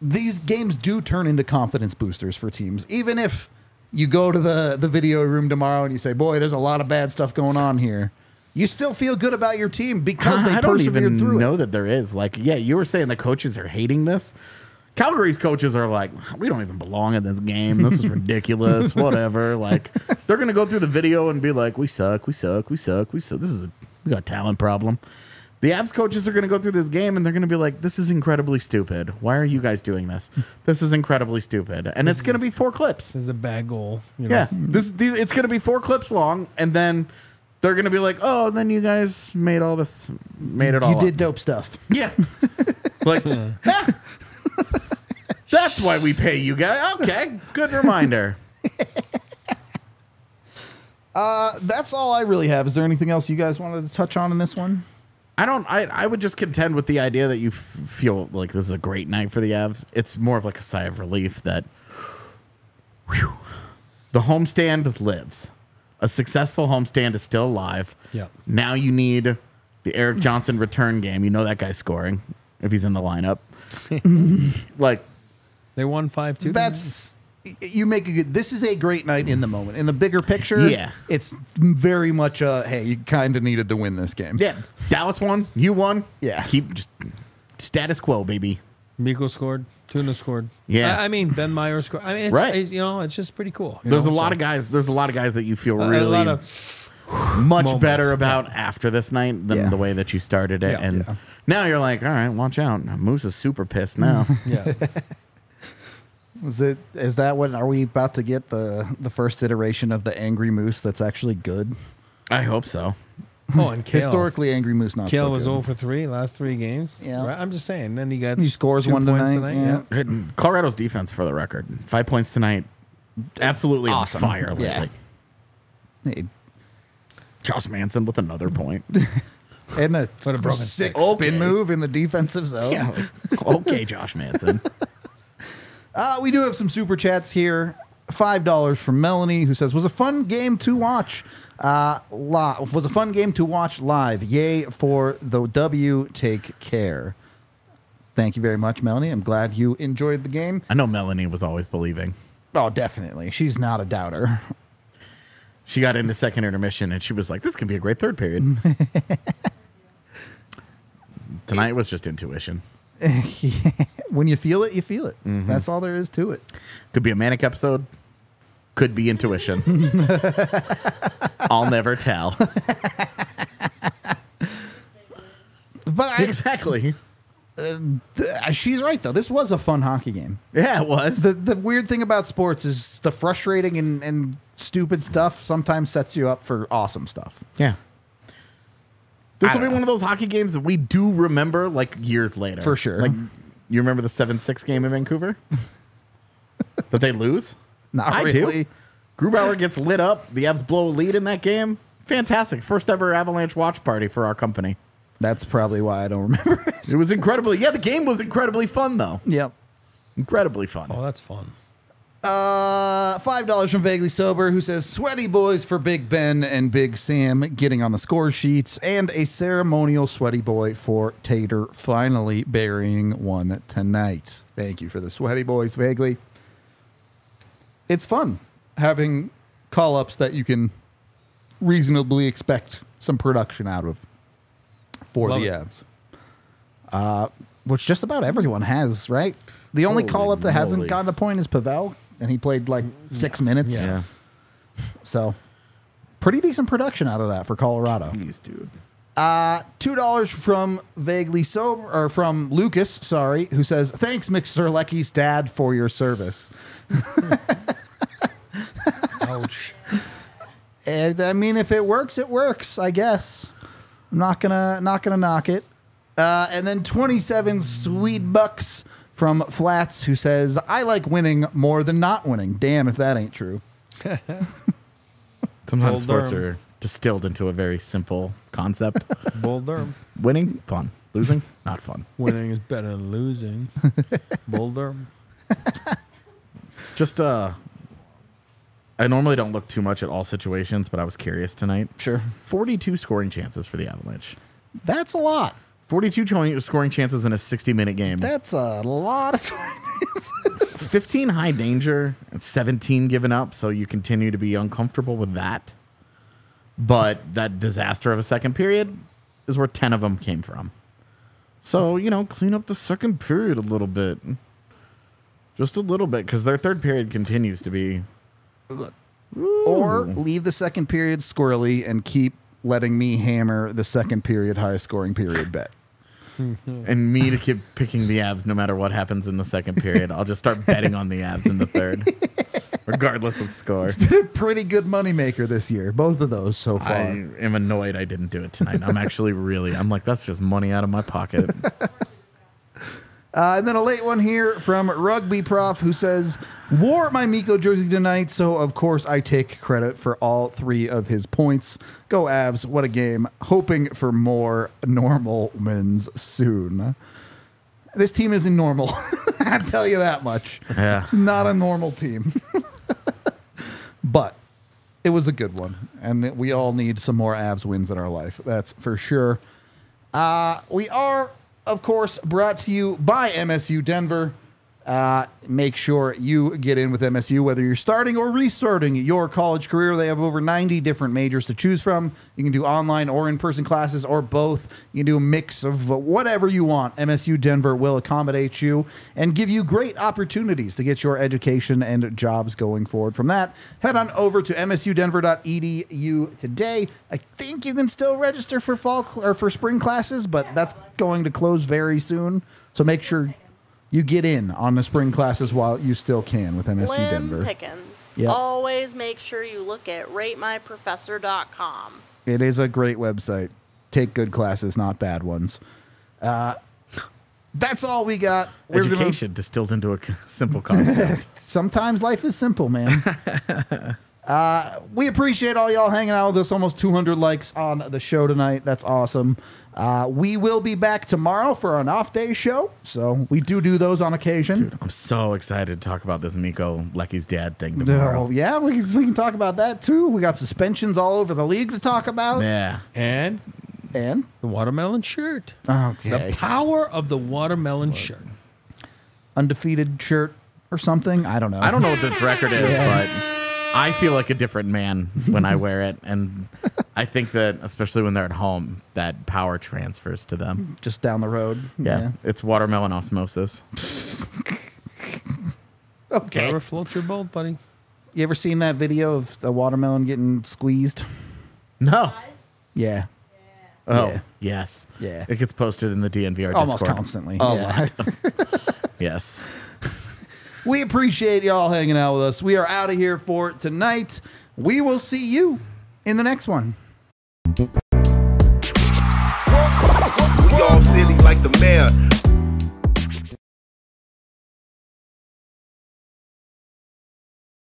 these games do turn into confidence boosters for teams. Even if you go to the, the video room tomorrow and you say, boy, there's a lot of bad stuff going on here, you still feel good about your team because they I don't persevered even through know it. that there is. Like, yeah, you were saying the coaches are hating this. Calgary's coaches are like, we don't even belong in this game. This is ridiculous. Whatever. Like, they're gonna go through the video and be like, we suck, we suck, we suck, we suck. This is a we got a talent problem. The Avs coaches are gonna go through this game and they're gonna be like, this is incredibly stupid. Why are you guys doing this? This is incredibly stupid. And it's gonna be four clips. This is a bad goal. You know? Yeah, this these, it's gonna be four clips long, and then they're gonna be like, "Oh, then you guys made all this, made it all." You did up." dope stuff. yeah. like "Ah, that's why we pay you guys. Okay, good reminder. That's all I really have. Is there anything else you guys wanted to touch on in this one? I don't. I I would just contend with the idea that you f- feel like this is a great night for the Avs. It's more of like a sigh of relief that, whew, the homestand lives. A successful homestand is still alive. Yep. Now you need the Erik Johnson return game. You know that guy's scoring if he's in the lineup. like They won five two. That's you make a good. This is a great night in the moment. In the bigger picture, Yeah. it's very much a hey, you kind of needed to win this game. yeah, Dallas won. You won. Yeah. Keep just status quo, baby. Mikko scored. Tuna scored. Yeah. I, I mean Ben Meyers scored. I mean, it's, Right. it's, you know, it's just pretty cool. There's know, a lot so- of guys. There's a lot of guys that you feel a- really a lot of much moments, better about after this night than Yeah. the way that you started it. Yeah. and Yeah. now you're like, all right, watch out. Moose is super pissed now. yeah. Is it? Is that what? Are we about to get the the first iteration of the Angry Moose that's actually good? I hope so. Oh, and Cale. Historically, Angry Moose not Cale so was good. 0 for 3 last three games. Yeah. Right? I'm just saying. Then he got He scores two one points tonight, yeah. And Colorado's defense, for the record, five points tonight. Absolutely Awesome. on fire Yeah. lately. Hey, Josh Manson with another point. and a, What a broken sick stick. spin Okay. move in the defensive zone. yeah. like, okay, Josh Manson. Uh, we do have some super chats here. Five dollars from Melanie, who says was a fun game to watch. Uh, li- was a fun game to watch live. Yay for the W. Take care. Thank you very much, Melanie. I'm glad you enjoyed the game. I know Melanie was always believing. Oh, definitely. She's not a doubter. She got into second intermission and she was like, "This can be a great third period." Tonight was just intuition. when you feel it, you feel it. Mm-hmm. That's all there is to it. Could be a manic episode. Could be intuition. I'll never tell. But I, exactly. th- she's right though. This was a fun hockey game. Yeah, it was. The the weird thing about sports is the frustrating and, and stupid stuff sometimes sets you up for awesome stuff. yeah. This will be don't one of those hockey games that we do remember like years later. For sure. Like you remember the 7-6 game in Vancouver? that they lose? Not I really. do. Grubauer gets lit up. The Avs blow a lead in that game. Fantastic. First ever Avalanche watch party for our company. That's probably why I don't remember it. It was incredibly. Yeah, the game was incredibly fun though. yep. Incredibly fun. Oh, that's fun. Uh, five dollars from Vaguely Sober, who says sweaty boys for Big Ben and Big Sam getting on the score sheets, and a ceremonial sweaty boy for Tater finally burying one tonight. Thank you for the sweaty boys, Vaguely. It's fun having call ups that you can reasonably expect some production out of for Love the. Avs. Uh, which just about everyone has, right? The only Holy call up that hasn't gotten a point is Pavel, and he played like six minutes. Yeah. So, pretty decent production out of that for Colorado. Jeez, dude. Uh, two dollars from vaguely sober or from Lucas, sorry, who says thanks, Mr. Lecky's dad, for your service. Ouch. And I mean, if it works, it works. I guess. I'm not gonna not gonna knock it. Uh, and then 27 sweet bucks from Flats, who says I like winning more than not winning. Damn, if that ain't true. Sometimes Bull sports Durham. are distilled into a very simple concept. Bull Durham. Winning, fun. Losing, not fun. Winning is better than losing. Bull Durham. Just uh I normally don't look too much at all situations, but I was curious tonight. Sure, 42 scoring chances for the Avalanche. that's a lot. 42 scoring chances in a 60 minute game. That's a lot of scoring. 15 high danger and 17 given up, so you continue to be uncomfortable with that. But that disaster of a second period is where 10 of them came from. So, you know, clean up the second period a little bit. Just a little bit because their third period continues to be. Or leave the second period squirrely and keep letting me hammer the second period highest scoring period bet. And me to keep picking the Avs no matter what happens in the second period. I'll just start betting on the Avs in the third, regardless of score. Pretty good moneymaker this year, both of those so far. I am annoyed I didn't do it tonight. I'm actually really, I'm like, that's just money out of my pocket. Uh, and then a late one here from Rugby Prof who says, Wore my Mikko jersey tonight, so of course I take credit for all three of his points. Go Avs, what a game. Hoping for more normal wins soon. This team isn't normal. I'll tell you that much. Yeah. Not a normal team. but it was a good one. And we all need some more Avs wins in our life. That's for sure. Uh, we are, of course, brought to you by MSU Denver. Uh, make sure you get in with MSU, whether you're starting or restarting your college career. They have over 90 different majors to choose from. You can do online or in person classes or both. You can do a mix of whatever you want. MSU Denver will accommodate you and give you great opportunities to get your education and jobs going forward. From that, head on over to msudenver.edu today. I think you can still register for fall or for spring classes, but that's going to close very soon. So make sure you get in on the spring classes while you still can with MSU Slim Denver. Pickens. Yep. Always make sure you look at ratemyprofessor.com. It is a great website. Take good classes, not bad ones. Uh, that's all we got. We're gonna- Education distilled into a simple concept. sometimes life is simple, man. uh, we appreciate all y'all hanging out with us. Almost 200 likes on the show tonight. That's awesome. Uh, we will be back tomorrow for an off day show. So we do do those on occasion. I'm so excited to talk about this Mikko Lecky's dad thing tomorrow. Oh, yeah, we can, we can talk about that too. We got suspensions all over the league to talk about. Yeah. And And the watermelon shirt. okay. The power of the watermelon shirt. undefeated shirt or something. I don't know. I don't know what this record is, Yeah. but I feel like a different man when I wear it. And I think that, especially when they're at home, that power transfers to them. Just down the road. Yeah. It's watermelon osmosis. Okay. Whatever floats your boat, buddy. You ever seen that video of a watermelon getting squeezed? No. Yeah. Oh, Yeah. yes. Yeah. It gets posted in the DNVR Almost Discord. constantly. Oh, yeah. Yes. We appreciate y'all hanging out with us. We are out of here for tonight. We will see you in the next one. We all silly like the mayor.